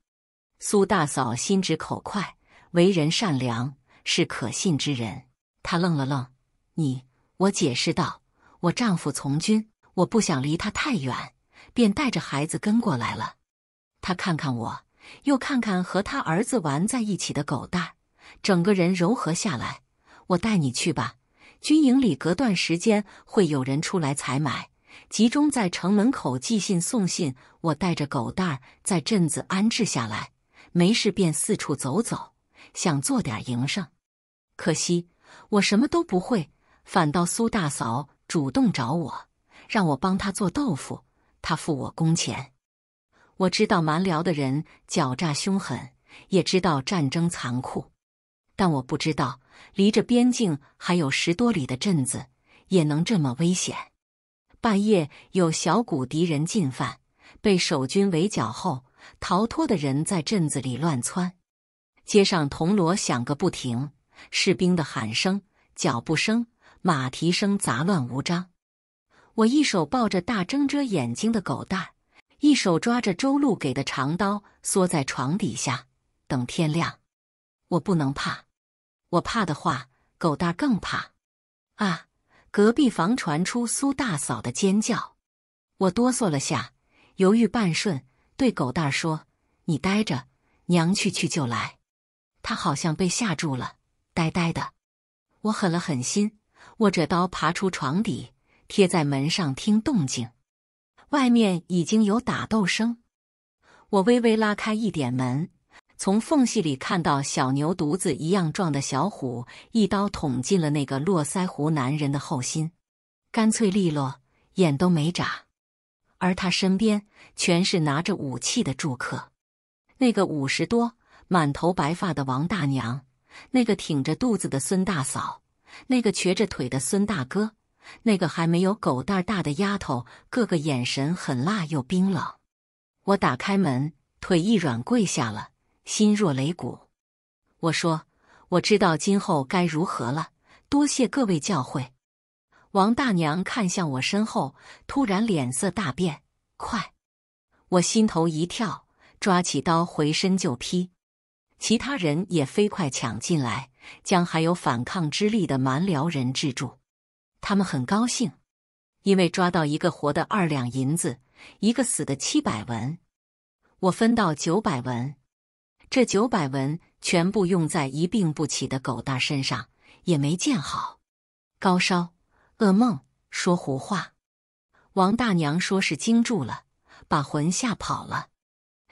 苏大嫂心直口快，为人善良，是可信之人。她愣了愣，你……我解释道：“我丈夫从军，我不想离他太远，便带着孩子跟过来了。”他看看我，又看看和他儿子玩在一起的狗蛋。整个人柔和下来，我带你去吧。军营里隔段时间会有人出来采买，集中在城门口寄信送信。我带着狗蛋儿在镇子安置下来，没事便四处走走，想做点营生。可惜我什么都不会，反倒苏大嫂主动找我，让我帮她做豆腐，她付我工钱。我知道蛮辽的人狡诈凶狠，也知道战争残酷，但我不知道离着边境还有十多里的镇子也能这么危险。半夜有小股敌人进犯，被守军围剿后逃脱的人在镇子里乱窜，街上铜锣响个不停，士兵的喊声、脚步声、马蹄声杂乱无章。我一手抱着大睁着眼睛的狗蛋。一手抓着周路给的长刀，缩在床底下等天亮。我不能怕，我怕的话，狗蛋更怕。啊！隔壁房传出苏大嫂的尖叫，我哆嗦了下，犹豫半瞬，对狗蛋儿说：“你待着，娘去去就来。”他好像被吓住了，呆呆的。我狠了狠心，握着刀爬出床底，贴在门上听动静。外面已经有打斗声，我微微拉开一点门，从缝隙里看到小牛犊子一样壮的小虎一刀捅进了那个络腮胡男人的后心，干脆利落，眼都没眨。而他身边全是拿着武器的住客，那个五十多、满头白发的王大娘，那个挺着肚子的孙大嫂，那个瘸着腿的孙大哥。那个还没有狗蛋大的丫头，个个眼神狠辣又冰冷。我打开门，腿一软跪下了，心若擂鼓。我说：“我知道今后该如何了，多谢各位教诲。”王大娘看向我身后，突然脸色大变，快！我心头一跳，抓起刀回身就劈。其他人也飞快抢进来，将还有反抗之力的蛮辽人制住。他们很高兴，因为抓到一个活的二两银子，一个死的七百文。我分到九百文，这九百文全部用在一病不起的狗蛋身上，也没见好，高烧、噩梦、说胡话。王大娘说是惊住了，把魂吓跑了。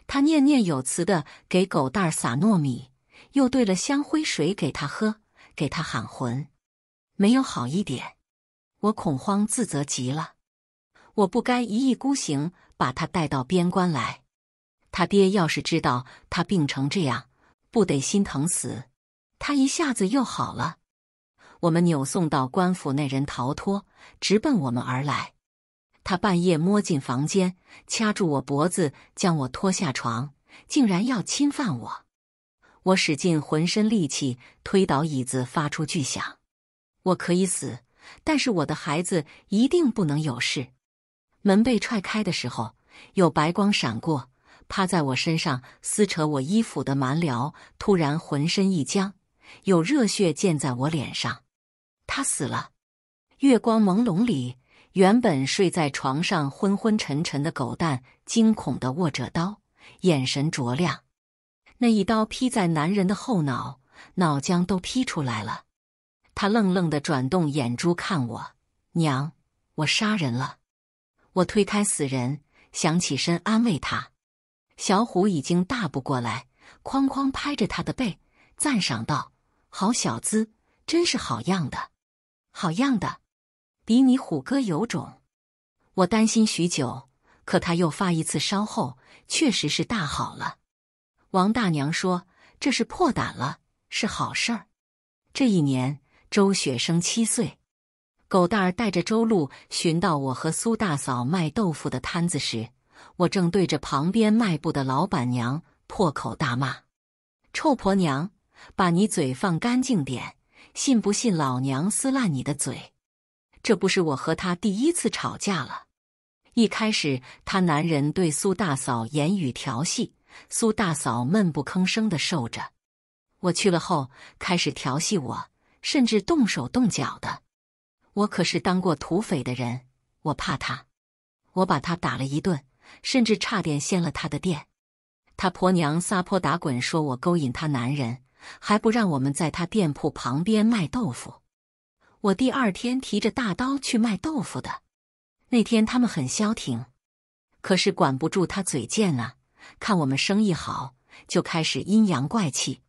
她念念有词的给狗蛋撒糯米，又兑了香灰水给他喝，给他喊魂，没有好一点。我恐慌自责极了，我不该一意孤行把他带到边关来。他爹要是知道他病成这样，不得心疼死。他一下子又好了。我们扭送到官府，那人逃脱，直奔我们而来。他半夜摸进房间，掐住我脖子，将我拖下床，竟然要侵犯我。我使尽浑身力气推倒椅子，发出巨响。我可以死。但是我的孩子一定不能有事。门被踹开的时候，有白光闪过，趴在我身上撕扯我衣服的蛮辽突然浑身一僵，有热血溅在我脸上。他死了。月光朦胧里，原本睡在床上昏昏沉沉的狗蛋惊恐地握着刀，眼神灼亮。那一刀劈在男人的后脑，脑浆都劈出来了。他愣愣的转动眼珠看我，娘，我杀人了。我推开死人，想起身安慰他。小虎已经大步过来，哐哐拍着他的背，赞赏道：“好小子，真是好样的，好样的，比你虎哥有种。”我担心许久，可他又发一次烧后，确实是大好了。王大娘说：“这是破胆了，是好事儿。”这一年。周雪生七岁，狗蛋儿带着周路寻到我和苏大嫂卖豆腐的摊子时，我正对着旁边卖布的老板娘破口大骂：“臭婆娘，把你嘴放干净点！信不信老娘撕烂你的嘴？”这不是我和他第一次吵架了。一开始，他男人对苏大嫂言语调戏，苏大嫂闷不吭声的受着。我去了后，开始调戏我。甚至动手动脚的，我可是当过土匪的人，我怕他，我把他打了一顿，甚至差点掀了他的店。他婆娘撒泼打滚，说我勾引他男人，还不让我们在他店铺旁边卖豆腐。我第二天提着大刀去卖豆腐的，那天他们很消停，可是管不住他嘴贱啊，看我们生意好，就开始阴阳怪气，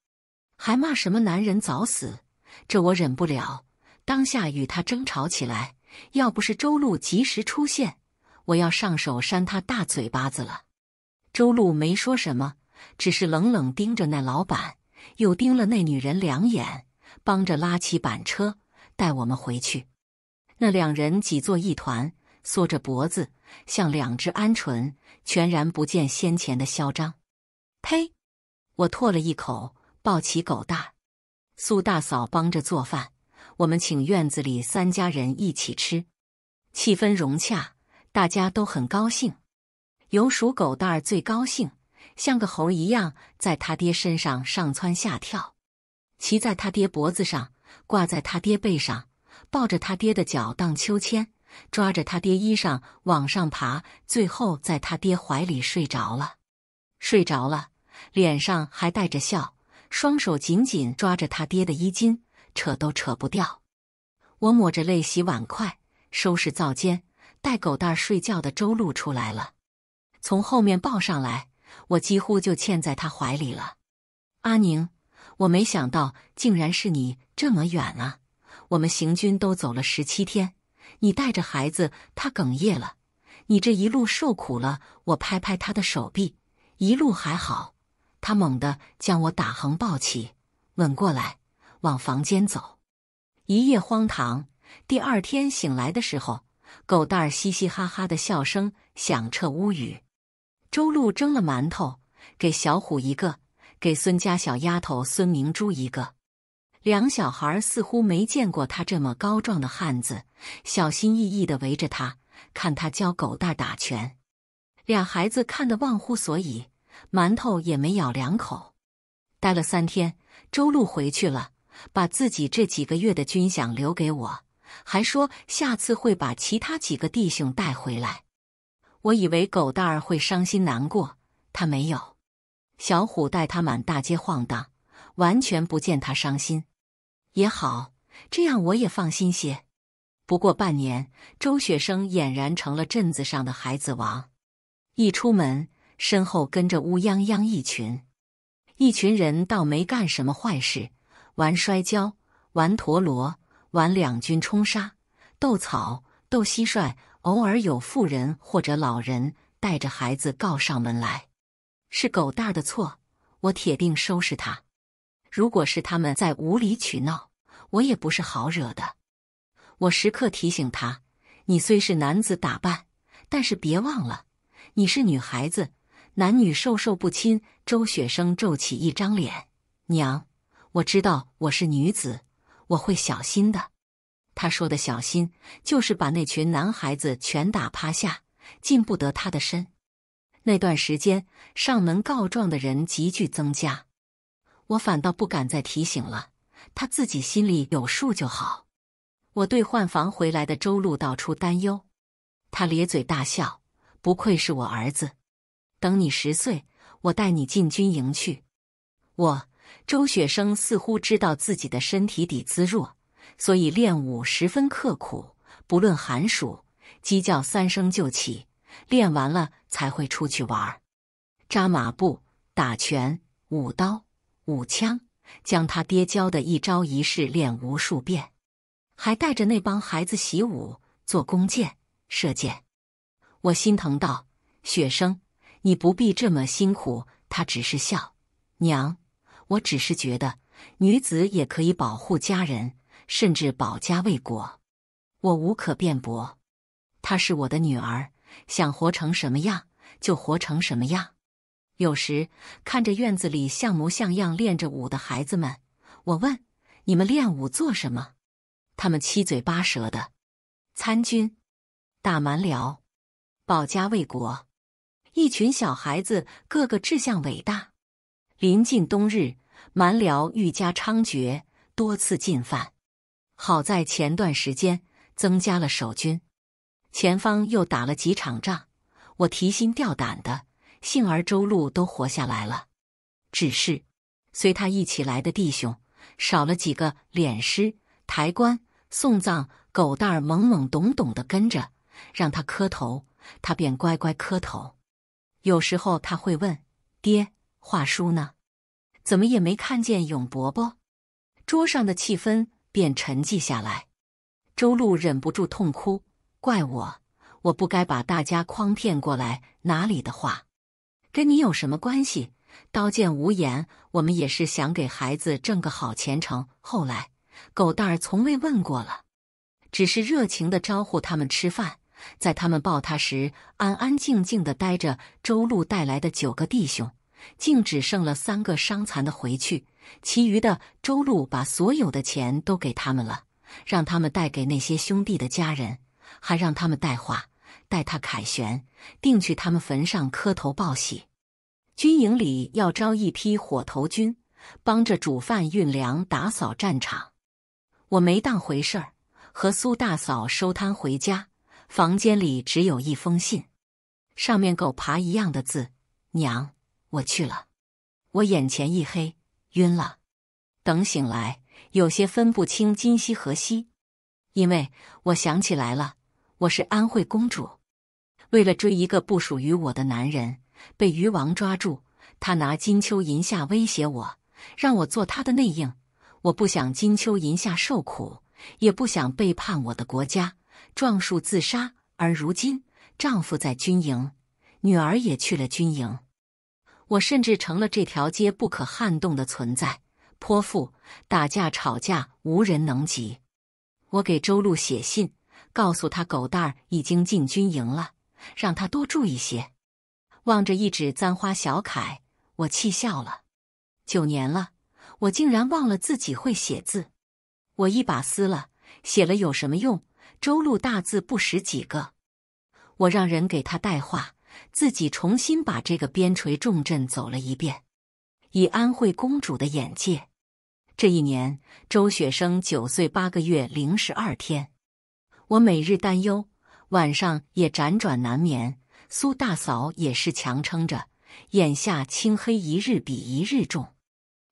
还骂什么男人早死。这我忍不了，当下与他争吵起来。要不是周路及时出现，我要上手扇他大嘴巴子了。周路没说什么，只是冷冷盯着那老板，又盯了那女人两眼，帮着拉起板车带我们回去。那两人挤作一团，缩着脖子，像两只鹌鹑，全然不见先前的嚣张。呸！我唾了一口，抱起狗蛋。苏大嫂帮着做饭。我们请院子里三家人一起吃，气氛融洽，大家都很高兴。有属狗蛋儿最高兴，像个猴一样在他爹身上上蹿下跳，骑在他爹脖子上，挂在他爹背上，抱着他爹的脚荡秋千，抓着他爹衣裳往上爬，最后在他爹怀里睡着了。睡着了，脸上还带着笑，双手紧紧抓着他爹的衣襟。扯都扯不掉，我抹着泪洗碗筷，收拾灶间，带狗蛋睡觉的周路出来了，从后面抱上来，我几乎就嵌在他怀里了。阿宁，我没想到竟然是你这么远啊！我们行军都走了十七天，你带着孩子，他哽咽了，你这一路受苦了。我拍拍他的手臂，一路还好。他猛地将我打横抱起，吻过来。往房间走，一夜荒唐。第二天醒来的时候，狗蛋儿嘻嘻哈哈的笑声响彻屋宇。周路蒸了馒头，给小虎一个，给孙家小丫头孙明珠一个。两小孩似乎没见过他这么高壮的汉子，小心翼翼的围着他，看他教狗蛋打拳。俩孩子看得忘乎所以，馒头也没咬两口。待了三天，周路回去了。把自己这几个月的军饷留给我，还说下次会把其他几个弟兄带回来。我以为狗蛋儿会伤心难过，他没有。小虎带他满大街晃荡，完全不见他伤心。也好，这样我也放心些。不过半年，周雪生俨然成了镇子上的孩子王。一出门，身后跟着乌泱泱一群，一群人倒没干什么坏事。玩摔跤，玩陀螺，玩两军冲杀，斗草，斗蟋蟀。偶尔有妇人或者老人带着孩子告上门来，是狗蛋的错，我铁定收拾他。如果是他们在无理取闹，我也不是好惹的。我时刻提醒他：你虽是男子打扮，但是别忘了，你是女孩子，男女授受不亲。周雪生皱起一张脸，娘。我知道我是女子，我会小心的。他说的小心，就是把那群男孩子全打趴下，进不得他的身。那段时间，上门告状的人急剧增加，我反倒不敢再提醒了。他自己心里有数就好。我对换房回来的周路道出担忧，他咧嘴大笑，不愧是我儿子。等你十岁，我带你进军营去。我。周雪生似乎知道自己的身体底子弱，所以练武十分刻苦，不论寒暑，鸡叫三声就起。练完了才会出去玩，扎马步、打拳、舞刀、舞枪，将他爹教的一招一式练无数遍，还带着那帮孩子习武、做弓箭、射箭。我心疼道：“雪生，你不必这么辛苦。”他只是笑，娘。我只是觉得，女子也可以保护家人，甚至保家卫国。我无可辩驳，她是我的女儿，想活成什么样就活成什么样。有时看着院子里像模像样练着武的孩子们，我问：“你们练武做什么？”他们七嘴八舌的：“参军，打蛮辽，保家卫国。”一群小孩子个个志向伟大。临近冬日，蛮辽愈加猖獗，多次进犯。好在前段时间增加了守军，前方又打了几场仗，我提心吊胆的，幸而周路都活下来了。只是随他一起来的弟兄少了几个敛尸、抬棺、送葬，狗蛋儿懵懵懂懂的跟着，让他磕头，他便乖乖磕头。有时候他会问爹。话叔呢？怎么也没看见永伯伯？桌上的气氛便沉寂下来。周路忍不住痛哭：“怪我，我不该把大家诓骗过来。哪里的话，跟你有什么关系？刀剑无言，我们也是想给孩子挣个好前程。后来，狗蛋儿从未问过了，只是热情的招呼他们吃饭。在他们抱他时，安安静静的待着。周路带来的九个弟兄，竟只剩了三个伤残的回去。”其余的周路把所有的钱都给他们了，让他们带给那些兄弟的家人，还让他们带话，带他凯旋，定去他们坟上磕头报喜。军营里要招一批火头军，帮着煮饭、运粮、打扫战场。我没当回事儿，和苏大嫂收摊回家，房间里只有一封信，上面狗爬一样的字：“娘，我去了。”我眼前一黑。晕了，等醒来，有些分不清今夕何夕，因为我想起来了，我是安惠公主，为了追一个不属于我的男人，被鱼王抓住。他拿金秋银夏威胁我，让我做他的内应。我不想金秋银夏受苦，也不想背叛我的国家，撞树自杀。而如今，丈夫在军营，女儿也去了军营。我甚至成了这条街不可撼动的存在，泼妇打架吵架无人能及。我给周路写信，告诉他狗蛋儿已经进军营了，让他多注意些。望着一纸簪花小楷，我气笑了。九年了，我竟然忘了自己会写字。我一把撕了，写了有什么用？周路大字不识几个。我让人给他带话。自己重新把这个边陲重镇走了一遍，以安惠公主的眼界，这一年周雪生九岁八个月零十二天。我每日担忧，晚上也辗转难眠。苏大嫂也是强撑着，眼下青黑一日比一日重。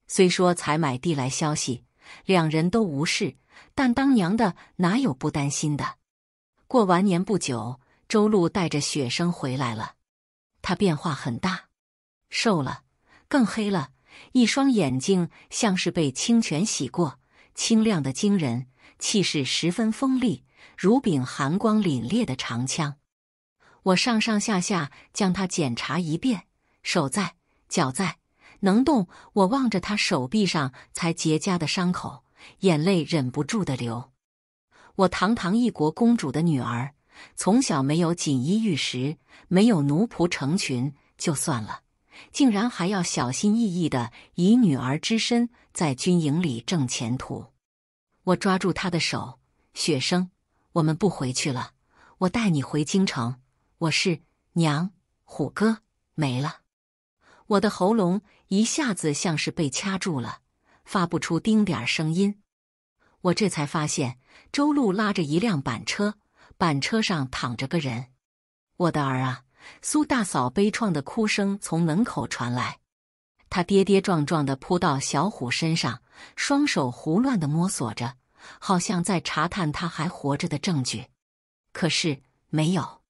虽说采买地来消息，两人都无事，但当娘的哪有不担心的？过完年不久。周路带着雪生回来了，他变化很大，瘦了，更黑了，一双眼睛像是被清泉洗过，清亮的惊人，气势十分锋利，如柄寒光凛冽的长枪。我上上下下将他检查一遍，手在，脚在，能动。我望着他手臂上才结痂的伤口，眼泪忍不住的流。我堂堂一国公主的女儿。从小没有锦衣玉食，没有奴仆成群，就算了，竟然还要小心翼翼的以女儿之身在军营里挣前途。我抓住他的手，雪生，我们不回去了，我带你回京城。我是娘，虎哥没了。我的喉咙一下子像是被掐住了，发不出丁点声音。我这才发现，周路拉着一辆板车。板车上躺着个人，我的儿啊！苏大嫂悲怆的哭声从门口传来，她跌跌撞撞的扑到小虎身上，双手胡乱的摸索着，好像在查探他还活着的证据。可是没有，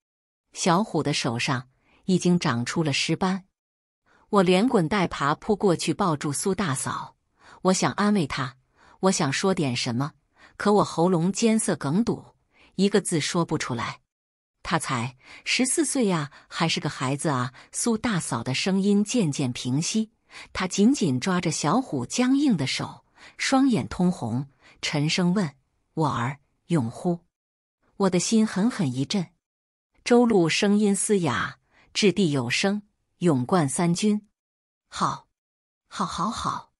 小虎的手上已经长出了尸斑。我连滚带爬扑过去抱住苏大嫂，我想安慰她，我想说点什么，可我喉咙艰涩哽堵。一个字说不出来，他才十四岁呀，还是个孩子啊！苏大嫂的声音渐渐平息，她紧紧抓着小虎僵硬的手，双眼通红，沉声问：“我儿永乎？”我的心狠狠一震。周路声音嘶哑，掷地有声：“勇冠三军。”好，好，好，好！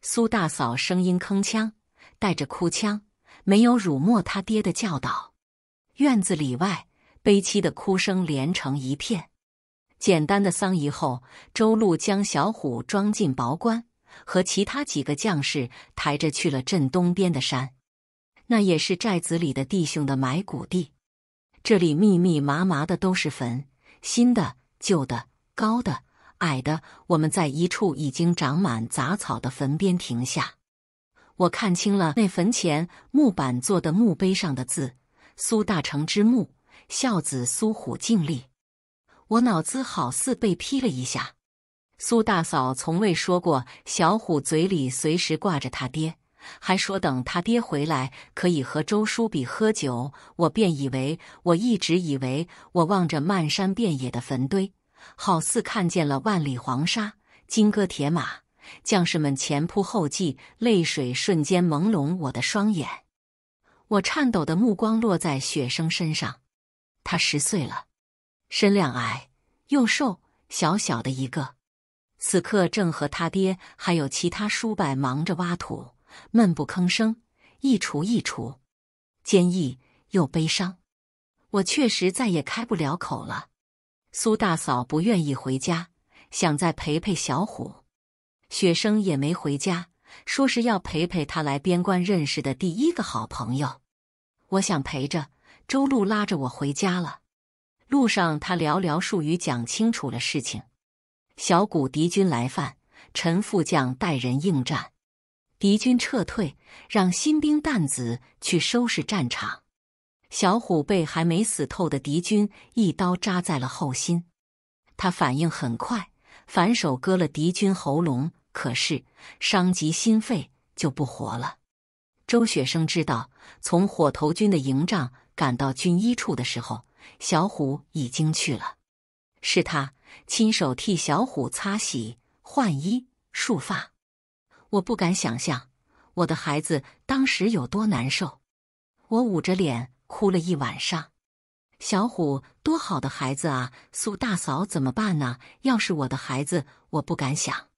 苏大嫂声音铿锵，带着哭腔，没有辱没他爹的教导。院子里外，悲凄的哭声连成一片。简单的丧仪后，周路将小虎装进薄棺，和其他几个将士抬着去了镇东边的山。那也是寨子里的弟兄的埋骨地。这里密密麻麻的都是坟，新的、旧的、高的、矮的。我们在一处已经长满杂草的坟边停下。我看清了那坟前木板做的墓碑上的字。苏大成之墓，孝子苏虎敬立。我脑子好似被劈了一下。苏大嫂从未说过小虎嘴里随时挂着他爹，还说等他爹回来可以和周叔比喝酒。我便以为，我一直以为，我望着漫山遍野的坟堆，好似看见了万里黄沙、金戈铁马，将士们前仆后继，泪水瞬间朦胧我的双眼。我颤抖的目光落在雪生身上，他十岁了，身量矮又瘦，小小的一个。此刻正和他爹还有其他叔伯忙着挖土，闷不吭声，一锄一锄，坚毅又悲伤。我确实再也开不了口了。苏大嫂不愿意回家，想再陪陪小虎。雪生也没回家，说是要陪陪他来边关认识的第一个好朋友。我想陪着，周路拉着我回家了。路上他寥寥数语讲清楚了事情。小谷敌军来犯，陈副将带人应战，敌军撤退，让新兵蛋子去收拾战场。小虎被还没死透的敌军一刀扎在了后心，他反应很快，反手割了敌军喉咙，可是伤及心肺就不活了。周雪生知道，从火头军的营帐赶到军医处的时候，小虎已经去了，是他。亲手替小虎擦洗、换衣、束发，我不敢想象我的孩子当时有多难受。我捂着脸哭了一晚上。小虎多好的孩子啊！苏大嫂怎么办呢？要是我的孩子，我不敢想。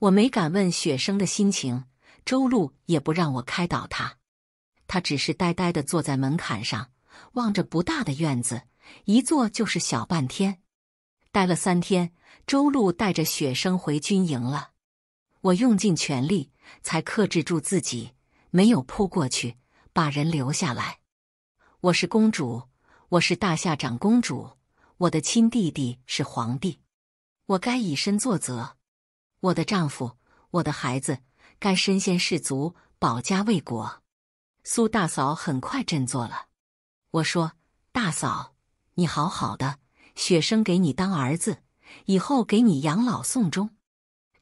我没敢问雪生的心情，周路也不让我开导他，他只是呆呆的坐在门槛上，望着不大的院子，一坐就是小半天。待了三天，周路带着雪生回军营了。我用尽全力，才克制住自己，没有扑过去，把人留下来。我是公主，我是大夏长公主，我的亲弟弟是皇帝，我该以身作则。我的丈夫，我的孩子，该身先士卒，保家卫国。苏大嫂很快振作了。我说：“大嫂，你好好的。”雪生给你当儿子，以后给你养老送终。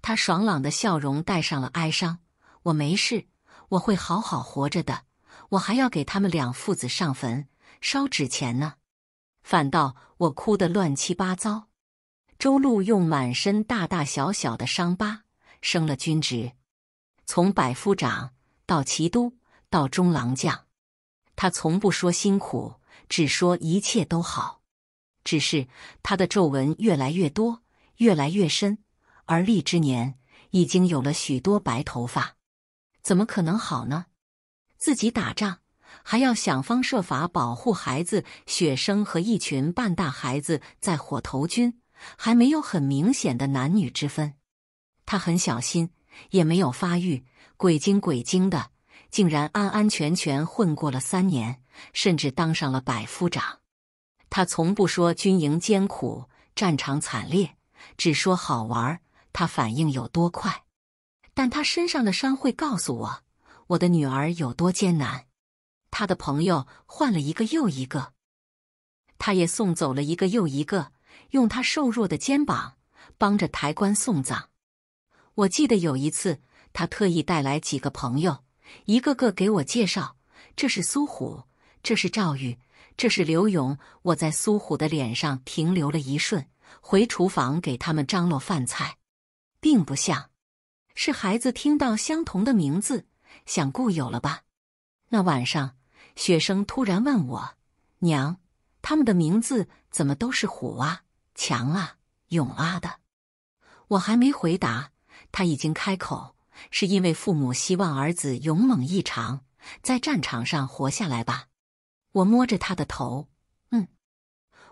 他爽朗的笑容带上了哀伤。我没事，我会好好活着的。我还要给他们两父子上坟烧纸钱呢。反倒我哭得乱七八糟。周路用满身大大小小的伤疤升了军职，从百夫长到骑都到中郎将，他从不说辛苦，只说一切都好。只是他的皱纹越来越多，越来越深，而立之年已经有了许多白头发，怎么可能好呢？自己打仗还要想方设法保护孩子，雪生和一群半大孩子在火头军，还没有很明显的男女之分。他很小心，也没有发育，鬼精鬼精的，竟然安安全全混过了三年，甚至当上了百夫长。他从不说军营艰苦、战场惨烈，只说好玩。他反应有多快，但他身上的伤会告诉我，我的女儿有多艰难。他的朋友换了一个又一个，他也送走了一个又一个，用他瘦弱的肩膀帮着抬棺送葬。我记得有一次，他特意带来几个朋友，一个个给我介绍：这是苏虎，这是赵玉。这是刘勇。我在苏虎的脸上停留了一瞬，回厨房给他们张罗饭菜，并不像是孩子听到相同的名字想故友了吧？那晚上，雪生突然问我：“娘，他们的名字怎么都是虎啊、强啊、勇啊的？”我还没回答，他已经开口：“是因为父母希望儿子勇猛异常，在战场上活下来吧。”我摸着他的头，嗯，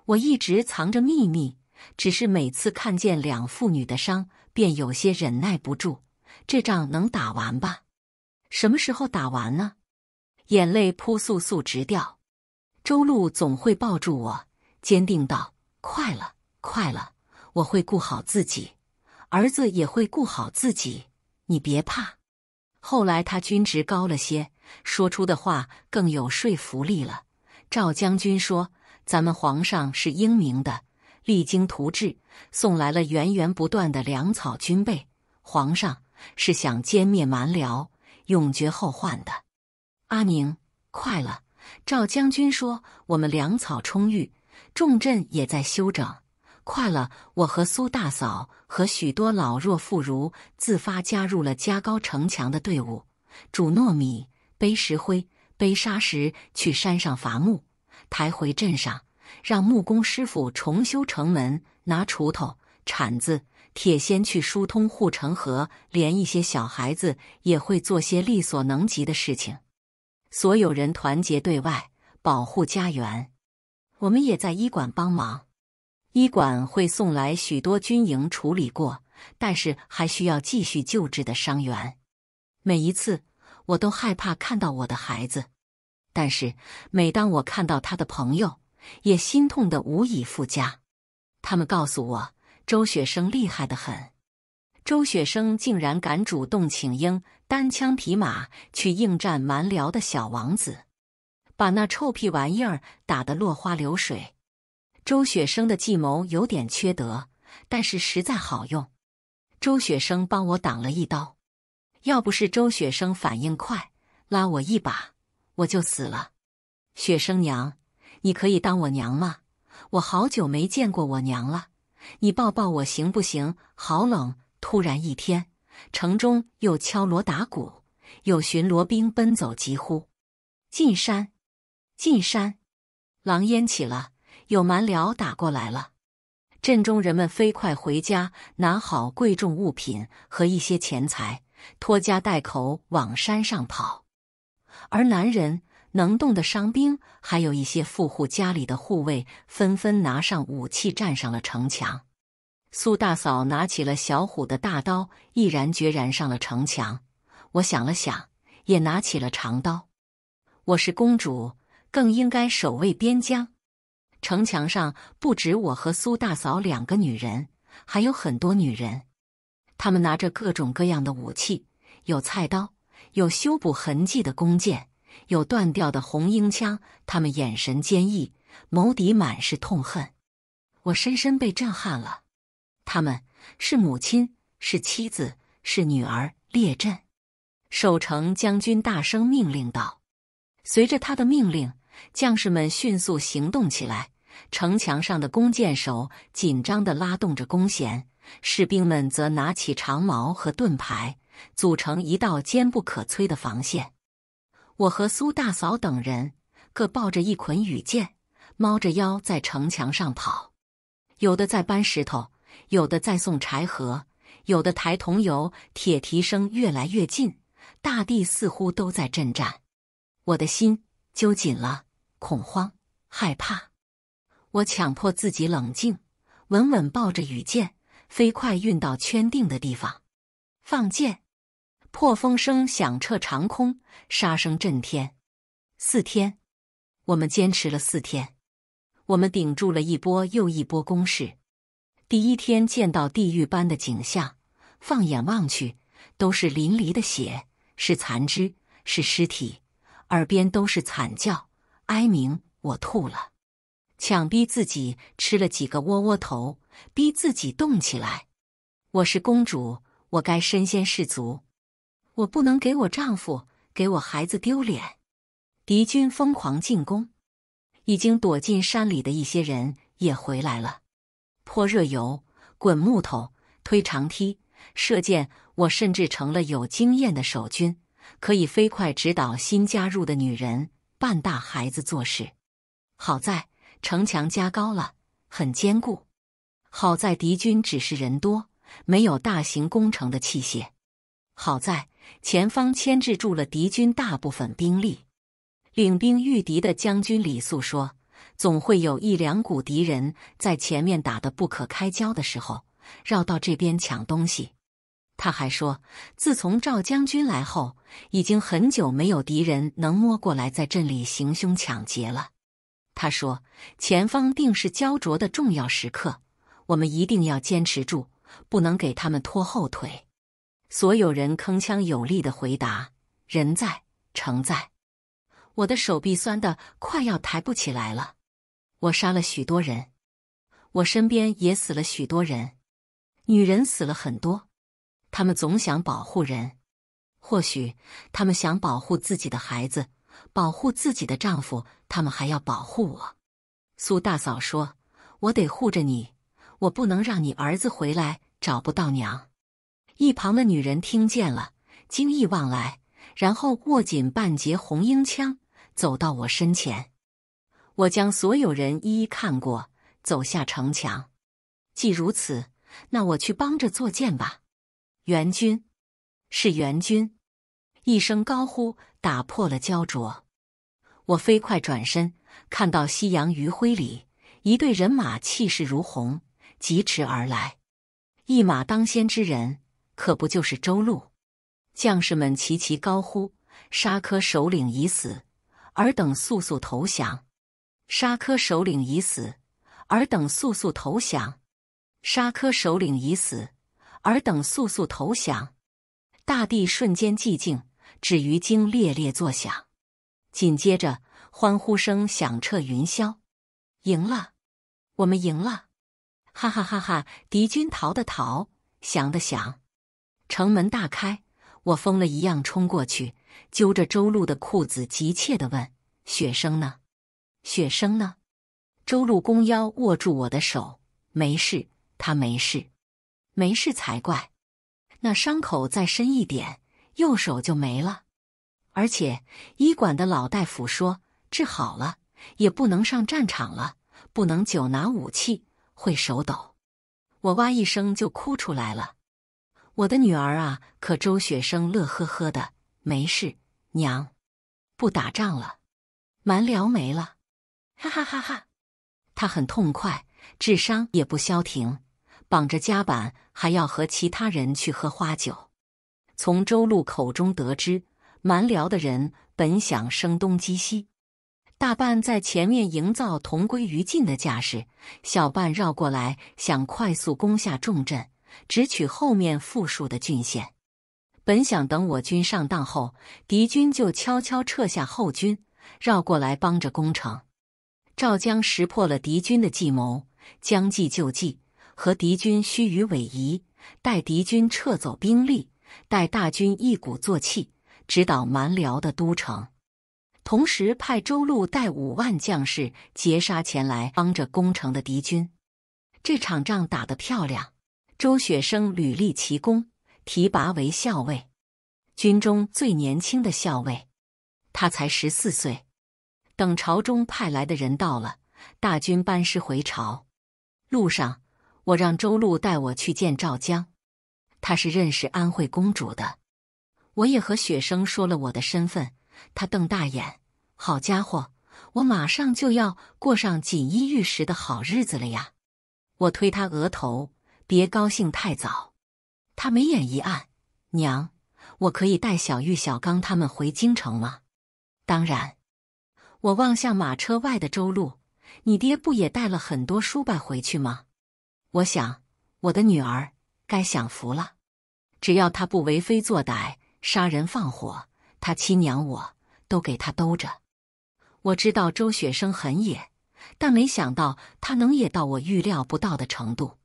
我一直藏着秘密，只是每次看见两父女的伤，便有些忍耐不住。这仗能打完吧？什么时候打完呢？眼泪扑簌簌直掉。周路总会抱住我，坚定道：“快了，快了，我会顾好自己，儿子也会顾好自己，你别怕。”后来他军职高了些，说出的话更有说服力了。赵将军说：“咱们皇上是英明的，励精图治，送来了源源不断的粮草军备。皇上是想歼灭蛮辽，永绝后患的。阿宁，快了！赵将军说我们粮草充裕，重镇也在休整。快了！我和苏大嫂和许多老弱妇孺自发加入了加高城墙的队伍，煮糯米，背石灰，背沙石，去山上伐木，抬回镇上，让木工师傅重修城门，拿锄头、铲子。铁锨去疏通护城河，连一些小孩子也会做些力所能及的事情。所有人团结对外，保护家园。我们也在医馆帮忙。医馆会送来许多军营处理过，但是还需要继续救治的伤员。每一次，我都害怕看到我的孩子，但是每当我看到他的朋友，也心痛的无以复加。他们告诉我。周雪生厉害的很，周雪生竟然敢主动请缨，单枪匹马去应战蛮辽的小王子，把那臭屁玩意儿打得落花流水。周雪生的计谋有点缺德，但是实在好用。周雪生帮我挡了一刀，要不是周雪生反应快，拉我一把，我就死了。雪生娘，你可以当我娘吗？我好久没见过我娘了。你抱抱我行不行？好冷！突然一天，城中又敲锣打鼓，有巡逻兵奔走疾呼：“进山，进山！”狼烟起了，有蛮辽打过来了。镇中人们飞快回家，拿好贵重物品和一些钱财，拖家带口往山上跑。而男人。能动的伤兵，还有一些富户家里的护卫，纷纷拿上武器，站上了城墙。苏大嫂拿起了小虎的大刀，毅然决然上了城墙。我想了想，也拿起了长刀。我是公主，更应该守卫边疆。城墙上不止我和苏大嫂两个女人，还有很多女人，她们拿着各种各样的武器，有菜刀，有修补痕迹的弓箭。有断掉的红缨枪，他们眼神坚毅，眸底满是痛恨。我深深被震撼了。他们是母亲，是妻子，是女儿。列阵，守城将军大声命令道。随着他的命令，将士们迅速行动起来。城墙上的弓箭手紧张地拉动着弓弦，士兵们则拿起长矛和盾牌，组成一道坚不可摧的防线。我和苏大嫂等人各抱着一捆羽箭，猫着腰在城墙上跑，有的在搬石头，有的在送柴禾，有的抬桐油。铁蹄声越来越近，大地似乎都在震颤，我的心揪紧了，恐慌、害怕。我强迫自己冷静，稳稳抱着羽箭，飞快运到圈定的地方，放箭。破风声响彻长空，杀声震天。四天，我们坚持了四天，我们顶住了一波又一波攻势。第一天见到地狱般的景象，放眼望去都是淋漓的血，是残肢，是尸体，耳边都是惨叫哀鸣。我吐了，强逼自己吃了几个窝窝头，逼自己动起来。我是公主，我该身先士卒。我不能给我丈夫、给我孩子丢脸。敌军疯狂进攻，已经躲进山里的一些人也回来了。泼热油、滚木头、推长梯、射箭，我甚至成了有经验的守军，可以飞快指导新加入的女人、半大孩子做事。好在城墙加高了，很坚固。好在敌军只是人多，没有大型工程的器械。好在。前方牵制住了敌军大部分兵力，领兵御敌的将军李肃说：“总会有一两股敌人在前面打得不可开交的时候，绕到这边抢东西。”他还说：“自从赵将军来后，已经很久没有敌人能摸过来在镇里行凶抢劫了。”他说：“前方定是焦灼的重要时刻，我们一定要坚持住，不能给他们拖后腿。”所有人铿锵有力的回答：“人在，城在。”我的手臂酸的快要抬不起来了。我杀了许多人，我身边也死了许多人，女人死了很多。他们总想保护人，或许他们想保护自己的孩子，保护自己的丈夫，他们还要保护我。苏大嫂说：“我得护着你，我不能让你儿子回来找不到娘。”一旁的女人听见了，惊异望来，然后握紧半截红缨枪，走到我身前。我将所有人一一看过，走下城墙。既如此，那我去帮着作剑吧。援军，是援军！一声高呼打破了焦灼。我飞快转身，看到夕阳余晖里，一队人马气势如虹，疾驰而来。一马当先之人。可不就是周路？将士们齐齐高呼：“沙科首领已死，尔等速速投降！”沙科首领已死，尔等速速投降！沙科首领已死，尔等速速投降！大地瞬间寂静，只余惊猎猎作响。紧接着，欢呼声响彻云霄：“赢了！我们赢了！哈哈哈哈！敌军逃的逃，降的降。”城门大开，我疯了一样冲过去，揪着周路的裤子，急切地问：“雪生呢？雪生呢？”周路弓腰握住我的手：“没事，他没事，没事才怪。那伤口再深一点，右手就没了。而且医馆的老大夫说，治好了也不能上战场了，不能久拿武器，会手抖。”我哇一声就哭出来了。我的女儿啊！可周雪生乐呵呵的，没事，娘，不打仗了，蛮辽没了，哈哈哈哈！他很痛快，智商也不消停，绑着夹板，还要和其他人去喝花酒。从周路口中得知，蛮辽的人本想声东击西，大半在前面营造同归于尽的架势，小半绕过来想快速攻下重镇。只取后面富庶的郡县，本想等我军上当后，敌军就悄悄撤下后军，绕过来帮着攻城。赵江识破了敌军的计谋，将计就计，和敌军虚与委蛇，待敌军撤走兵力，待大军一鼓作气，直捣蛮辽的都城。同时派周路带五万将士截杀前来帮着攻城的敌军。这场仗打得漂亮。周雪生屡立奇功，提拔为校尉，军中最年轻的校尉。他才十四岁。等朝中派来的人到了，大军班师回朝。路上，我让周路带我去见赵江，他是认识安惠公主的。我也和雪生说了我的身份，他瞪大眼：“好家伙，我马上就要过上锦衣玉食的好日子了呀！”我推他额头。别高兴太早，他眉眼一暗。娘，我可以带小玉、小刚他们回京城吗？当然。我望向马车外的周路，你爹不也带了很多书败回去吗？我想，我的女儿该享福了。只要他不为非作歹、杀人放火，他亲娘我都给他兜着。我知道周雪生很野，但没想到他能野到我预料不到的程度。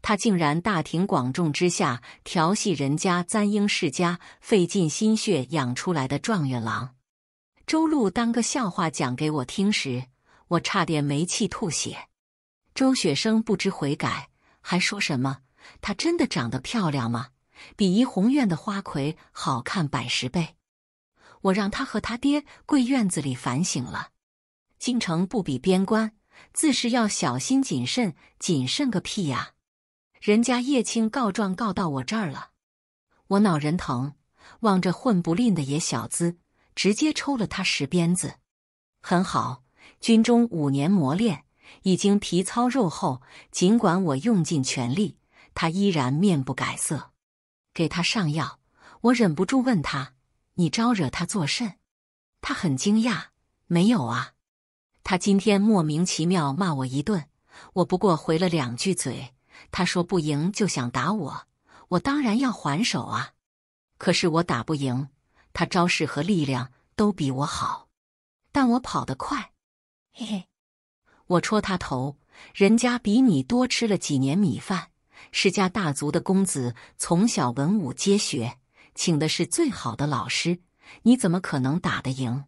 他竟然大庭广众之下调戏人家簪缨世家费尽心血养出来的状元郎，周路当个笑话讲给我听时，我差点没气吐血。周雪生不知悔改，还说什么她真的长得漂亮吗？比怡红院的花魁好看百十倍。我让他和他爹跪院子里反省了。京城不比边关，自是要小心谨慎，谨慎个屁呀！人家叶青告状告到我这儿了，我脑仁疼，望着混不吝的野小子，直接抽了他十鞭子。很好，军中五年磨练，已经皮糙肉厚。尽管我用尽全力，他依然面不改色。给他上药，我忍不住问他：“你招惹他作甚？”他很惊讶：“没有啊。”他今天莫名其妙骂我一顿，我不过回了两句嘴。他说不赢就想打我，我当然要还手啊！可是我打不赢，他招式和力量都比我好，但我跑得快。嘿嘿，我戳他头，人家比你多吃了几年米饭，世家大族的公子从小文武皆学，请的是最好的老师，你怎么可能打得赢？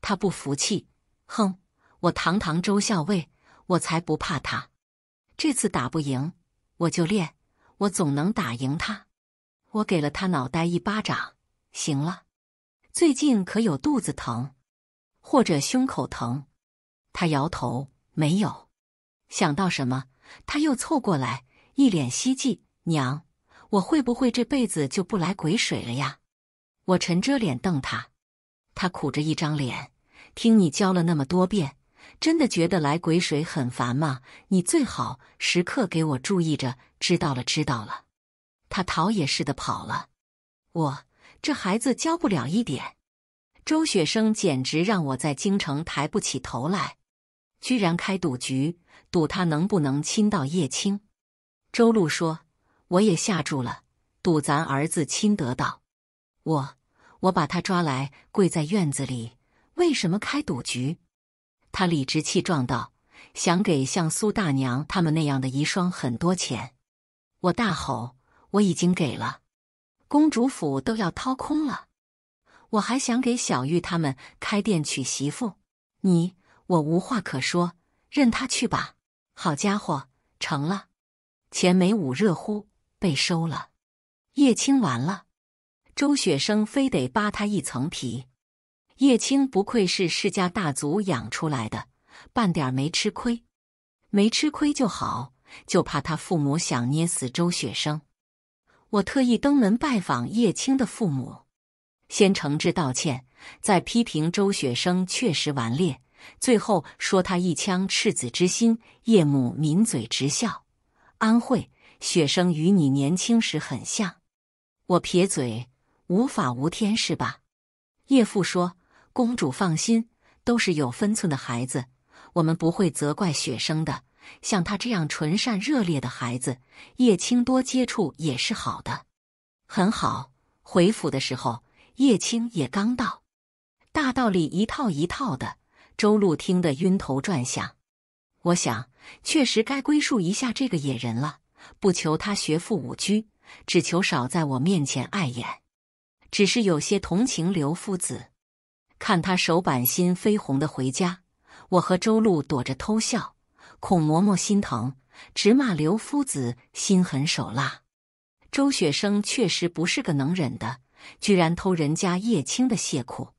他不服气，哼，我堂堂周校尉，我才不怕他。这次打不赢，我就练，我总能打赢他。我给了他脑袋一巴掌，行了。最近可有肚子疼，或者胸口疼？他摇头，没有。想到什么，他又凑过来，一脸希冀：“娘，我会不会这辈子就不来鬼水了呀？”我沉着脸瞪他，他苦着一张脸：“听你教了那么多遍。”真的觉得来鬼水很烦吗？你最好时刻给我注意着。知道了，知道了。他逃也似的跑了。我这孩子教不了一点。周雪生简直让我在京城抬不起头来。居然开赌局，赌他能不能亲到叶青。周路说：“我也下注了，赌咱儿子亲得到。”我我把他抓来，跪在院子里。为什么开赌局？他理直气壮道：“想给像苏大娘他们那样的遗孀很多钱。”我大吼：“我已经给了，公主府都要掏空了。我还想给小玉他们开店娶媳妇。你我无话可说，任他去吧。”好家伙，成了！钱没捂热乎，被收了。叶青完了，周雪生非得扒他一层皮。叶青不愧是世家大族养出来的，半点没吃亏，没吃亏就好。就怕他父母想捏死周雪生。我特意登门拜访叶青的父母，先诚挚道歉，再批评周雪生确实顽劣，最后说他一腔赤子之心。叶母抿嘴直笑：“安慧，雪生与你年轻时很像。”我撇嘴：“无法无天是吧？”叶父说。公主放心，都是有分寸的孩子，我们不会责怪雪生的。像他这样纯善热烈的孩子，叶青多接触也是好的。很好。回府的时候，叶青也刚到，大道理一套一套的，周路听得晕头转向。我想，确实该归属一下这个野人了，不求他学富五车，只求少在我面前碍眼。只是有些同情刘夫子。看他手板心绯红的回家，我和周路躲着偷笑，孔嬷嬷心疼，直骂刘夫子心狠手辣。周雪生确实不是个能忍的，居然偷人家叶青的蟹裤，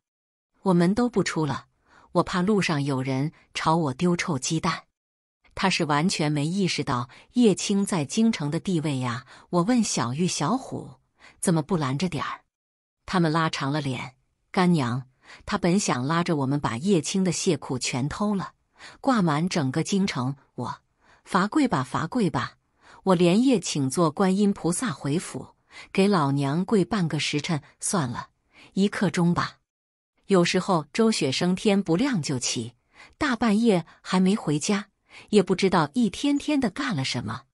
我门都不出了，我怕路上有人朝我丢臭鸡蛋。他是完全没意识到叶青在京城的地位呀。我问小玉、小虎，怎么不拦着点儿？他们拉长了脸，干娘。他本想拉着我们把叶青的血库全偷了，挂满整个京城。我罚跪吧，罚跪吧！我连夜请坐观音菩萨回府，给老娘跪半个时辰。算了，一刻钟吧。有时候周雪生天不亮就起，大半夜还没回家，也不知道一天天的干了什么。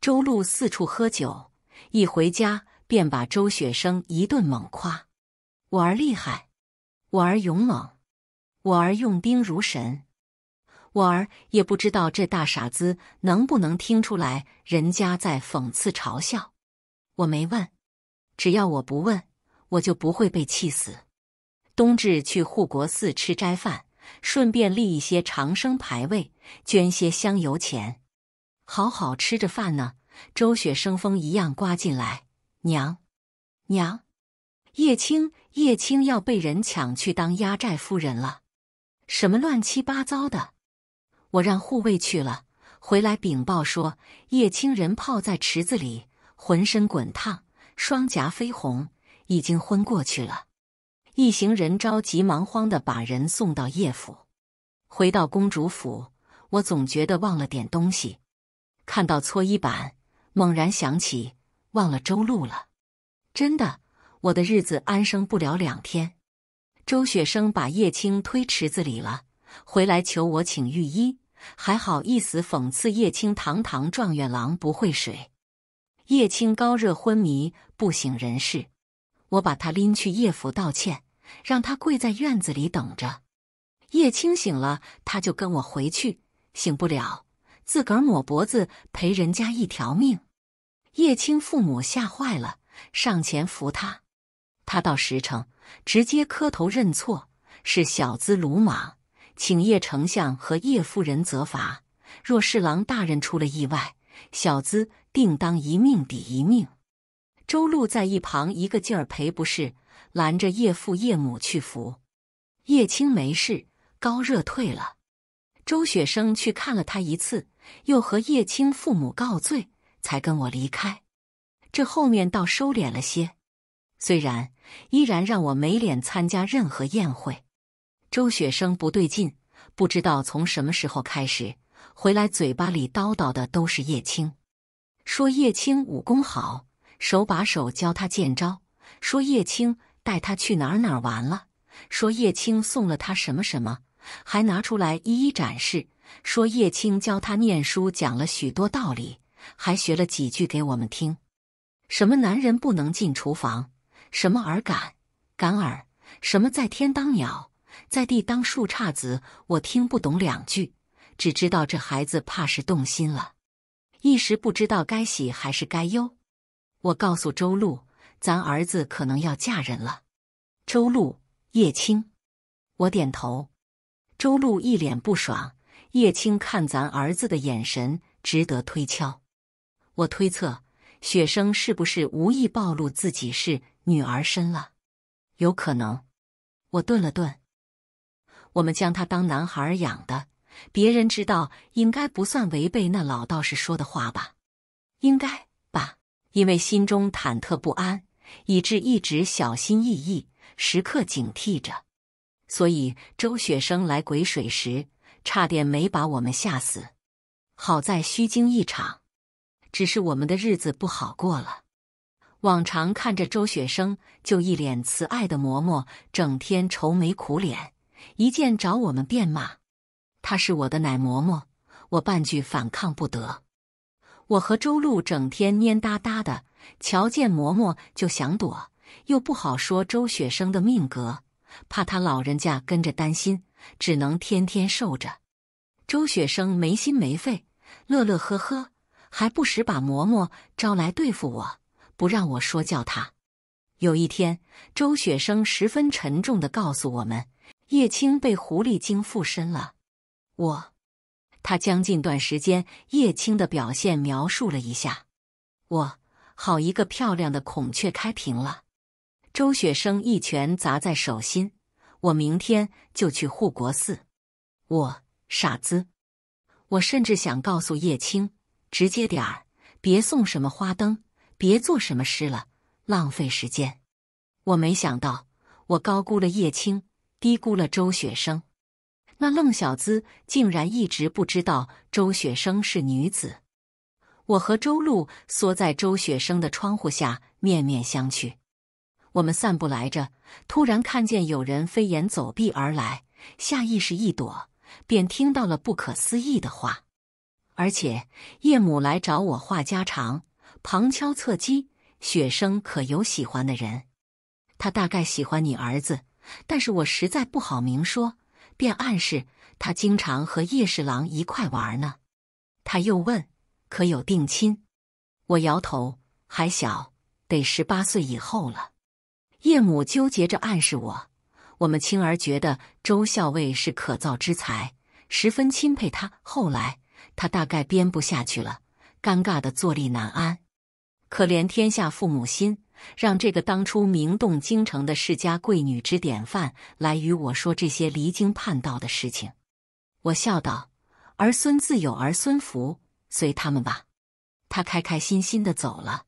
周路四处喝酒，一回家便把周雪生一顿猛夸：“我儿厉害。”我儿勇猛，我儿用兵如神，我儿也不知道这大傻子能不能听出来人家在讽刺嘲笑。我没问，只要我不问，我就不会被气死。冬至去护国寺吃斋饭，顺便立一些长生牌位，捐些香油钱。好好吃着饭呢，周雪生风一样刮进来，娘，娘。叶青，叶青要被人抢去当压寨夫人了，什么乱七八糟的！我让护卫去了，回来禀报说叶青人泡在池子里，浑身滚烫，双颊绯红，已经昏过去了。一行人着急忙慌的把人送到叶府。回到公主府，我总觉得忘了点东西。看到搓衣板，猛然想起忘了周路了，真的。我的日子安生不了两天。周雪生把叶青推池子里了，回来求我请御医，还好意思讽刺叶青堂堂状元郎不会水。叶青高热昏迷不省人事，我把他拎去叶府道歉，让他跪在院子里等着。叶青醒了，他就跟我回去；醒不了，自个儿抹脖子赔人家一条命。叶青父母吓坏了，上前扶他。他到实诚，直接磕头认错，是小资鲁莽，请叶丞相和叶夫人责罚。若侍郎大人出了意外，小资定当一命抵一命。周禄在一旁一个劲儿赔不是，拦着叶父叶母去扶。叶青没事，高热退了。周雪生去看了他一次，又和叶青父母告罪，才跟我离开。这后面倒收敛了些，虽然依然让我没脸参加任何宴会。周雪生不对劲，不知道从什么时候开始，回来嘴巴里叨叨的都是叶青，说叶青武功好，手把手教他剑招，说叶青带他去哪儿哪儿玩了。说叶青送了他什么什么，还拿出来一一展示。说叶青教他念书，讲了许多道理，还学了几句给我们听。什么男人不能进厨房？什么耳感感耳？什么在天当鸟，在地当树杈子？我听不懂两句，只知道这孩子怕是动心了，一时不知道该喜还是该忧。我告诉周路，咱儿子可能要嫁人了。周路。叶青，我点头。周路一脸不爽。叶青看咱儿子的眼神值得推敲。我推测，雪生是不是无意暴露自己是女儿身了？有可能。我顿了顿。我们将他当男孩养的，别人知道应该不算违背那老道士说的话吧？应该？因为心中忐忑不安，以致一直小心翼翼。时刻警惕着，所以周雪生来鬼水时，差点没把我们吓死。好在虚惊一场，只是我们的日子不好过了。往常看着周雪生就一脸慈爱的嬷嬷，整天愁眉苦脸，一见找我们便骂。她是我的奶嬷嬷，我半句反抗不得。我和周路整天蔫哒哒的，瞧见嬷嬷就想躲。又不好说周雪生的命格，怕他老人家跟着担心，只能天天受着。周雪生没心没肺，乐乐呵呵，还不时把嬷嬷招来对付我，不让我说教他。有一天，周雪生十分沉重的告诉我们，叶青被狐狸精附身了。我，他将近段时间叶青的表现描述了一下。我，好一个漂亮的孔雀开屏了。周雪生一拳砸在手心，我明天就去护国寺。我傻子，我甚至想告诉叶青，直接点儿，别送什么花灯，别做什么诗了，浪费时间。我没想到，我高估了叶青，低估了周雪生。那愣小子竟然一直不知道周雪生是女子。我和周路缩在周雪生的窗户下，面面相觑。我们散步来着，突然看见有人飞檐走壁而来，下意识一躲，便听到了不可思议的话。而且叶母来找我话家常，旁敲侧击：“雪生可有喜欢的人？他大概喜欢你儿子，但是我实在不好明说，便暗示他经常和叶侍郎一块玩呢。”他又问：“可有定亲？”我摇头：“还小，得十八岁以后了。”叶母纠结着暗示我，我们青儿觉得周校尉是可造之才，十分钦佩他。后来他大概编不下去了，尴尬的坐立难安。可怜天下父母心，让这个当初名动京城的世家贵女之典范来与我说这些离经叛道的事情。我笑道：“儿孙自有儿孙福，随他们吧。”他开开心心的走了。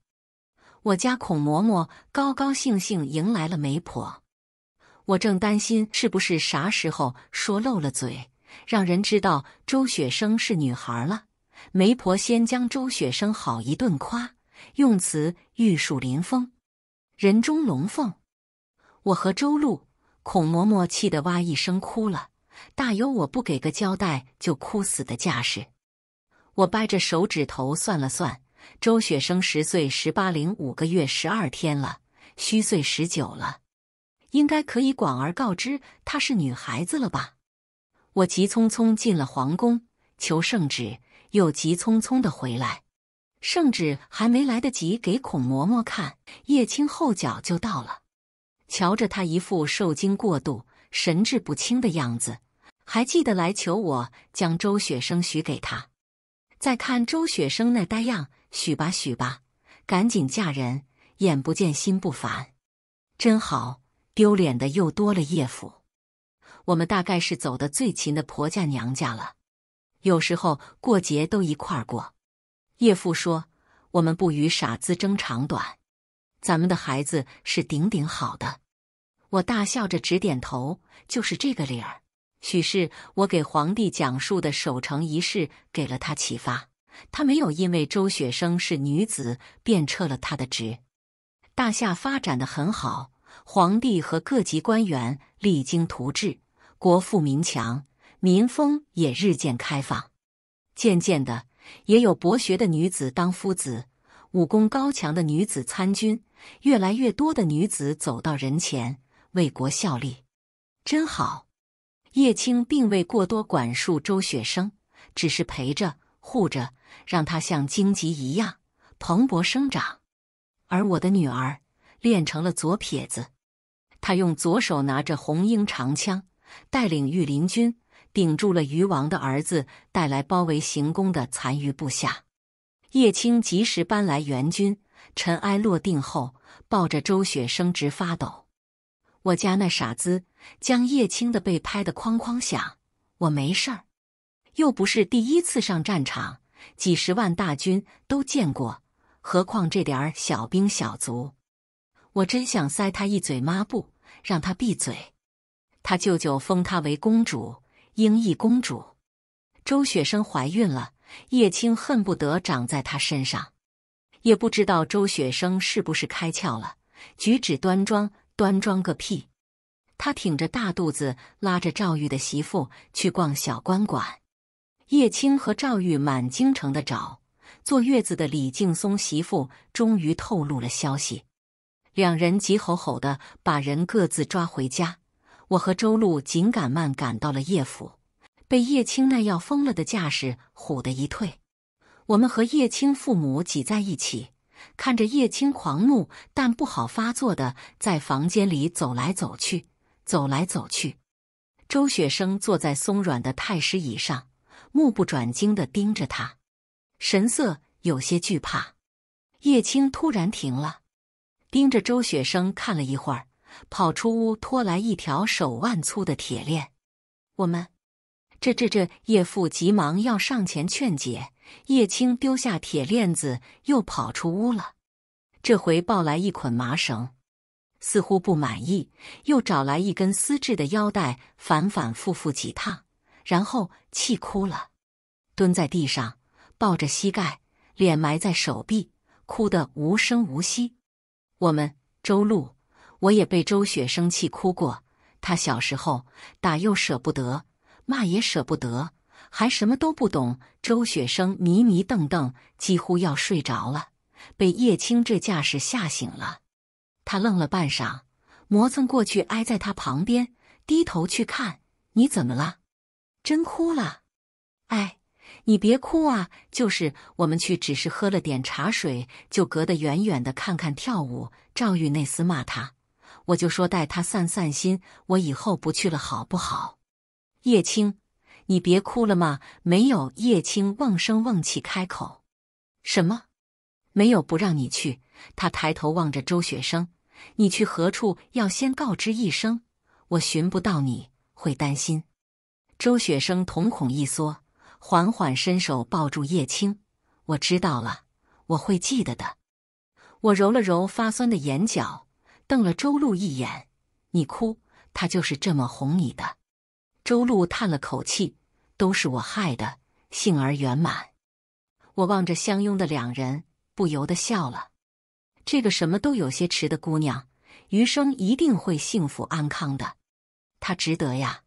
我家孔嬷嬷高高兴兴迎来了媒婆，我正担心是不是啥时候说漏了嘴，让人知道周雪生是女孩了。媒婆先将周雪生好一顿夸，用词玉树临风，人中龙凤。我和周路、孔嬷嬷气得哇一声哭了，大有我不给个交代就哭死的架势。我掰着手指头算了算。周雪生十岁十八零五个月十二天了，虚岁十九了，应该可以广而告之她是女孩子了吧？我急匆匆进了皇宫求圣旨，又急匆匆的回来，圣旨还没来得及给孔嬷嬷看，叶青后脚就到了。瞧着他一副受惊过度、神志不清的样子，还记得来求我将周雪生许给他。再看周雪生那呆样，许吧许吧，赶紧嫁人，眼不见心不烦，真好。丢脸的又多了叶父。我们大概是走的最勤的婆家娘家了，有时候过节都一块儿过。叶父说：“我们不与傻子争长短，咱们的孩子是顶顶好的。”我大笑着直点头，就是这个理儿。许是我给皇帝讲述的守城仪式给了他启发，他没有因为周雪生是女子便撤了他的职。大夏发展的很好。皇帝和各级官员励精图治，国富民强，民风也日渐开放。渐渐的，也有博学的女子当夫子，武功高强的女子参军，越来越多的女子走到人前为国效力，真好。叶青并未过多管束周雪生，只是陪着、护着，让她像荆棘一样蓬勃生长。而我的女儿练成了左撇子。他用左手拿着红缨长枪，带领御林军顶住了渔王的儿子带来包围行宫的残余部下。叶青及时搬来援军，尘埃落定后，抱着周雪生直发抖。我家那傻子将叶青的背拍得哐哐响。我没事儿，又不是第一次上战场，几十万大军都见过，何况这点小兵小卒？我真想塞他一嘴抹布。让他闭嘴！他舅舅封他为公主，英义公主。周雪生怀孕了，叶青恨不得长在她身上。也不知道周雪生是不是开窍了，举止端庄，端庄个屁！他挺着大肚子，拉着赵玉的媳妇去逛小官馆。叶青和赵玉满京城的找，坐月子的李劲松媳妇终于透露了消息。两人急吼吼的把人各自抓回家，我和周路紧赶慢赶到了叶府，被叶青那要疯了的架势唬得一退。我们和叶青父母挤在一起，看着叶青狂怒但不好发作的在房间里走来走去，走来走去。周雪生坐在松软的太师椅上，目不转睛的盯着他，神色有些惧怕。叶青突然停了。盯着周雪生看了一会儿，跑出屋，拖来一条手腕粗的铁链。我们，这这这！叶父急忙要上前劝解，叶青丢下铁链子，又跑出屋了。这回抱来一捆麻绳，似乎不满意，又找来一根丝质的腰带，反反复复几趟，然后气哭了，蹲在地上，抱着膝盖，脸埋在手臂，哭得无声无息。我们周路，我也被周雪生气哭过。他小时候打又舍不得，骂也舍不得，还什么都不懂。周雪生迷迷瞪瞪，几乎要睡着了，被叶青这架势吓醒了。他愣了半晌，磨蹭过去挨在他旁边，低头去看：“你怎么了？真哭了？”哎。你别哭啊！就是我们去，只是喝了点茶水，就隔得远远的看看跳舞。赵玉那厮骂他，我就说带他散散心。我以后不去了，好不好？叶青，你别哭了吗？没有。叶青瓮声瓮气开口：“什么？没有不让你去。”他抬头望着周雪生：“你去何处？要先告知一声，我寻不到你会担心。”周雪生瞳孔一缩。缓缓伸手抱住叶青，我知道了，我会记得的。我揉了揉发酸的眼角，瞪了周路一眼。你哭，他就是这么哄你的。周路叹了口气，都是我害的，幸而圆满。我望着相拥的两人，不由得笑了。这个什么都有些迟的姑娘，余生一定会幸福安康的。她值得呀。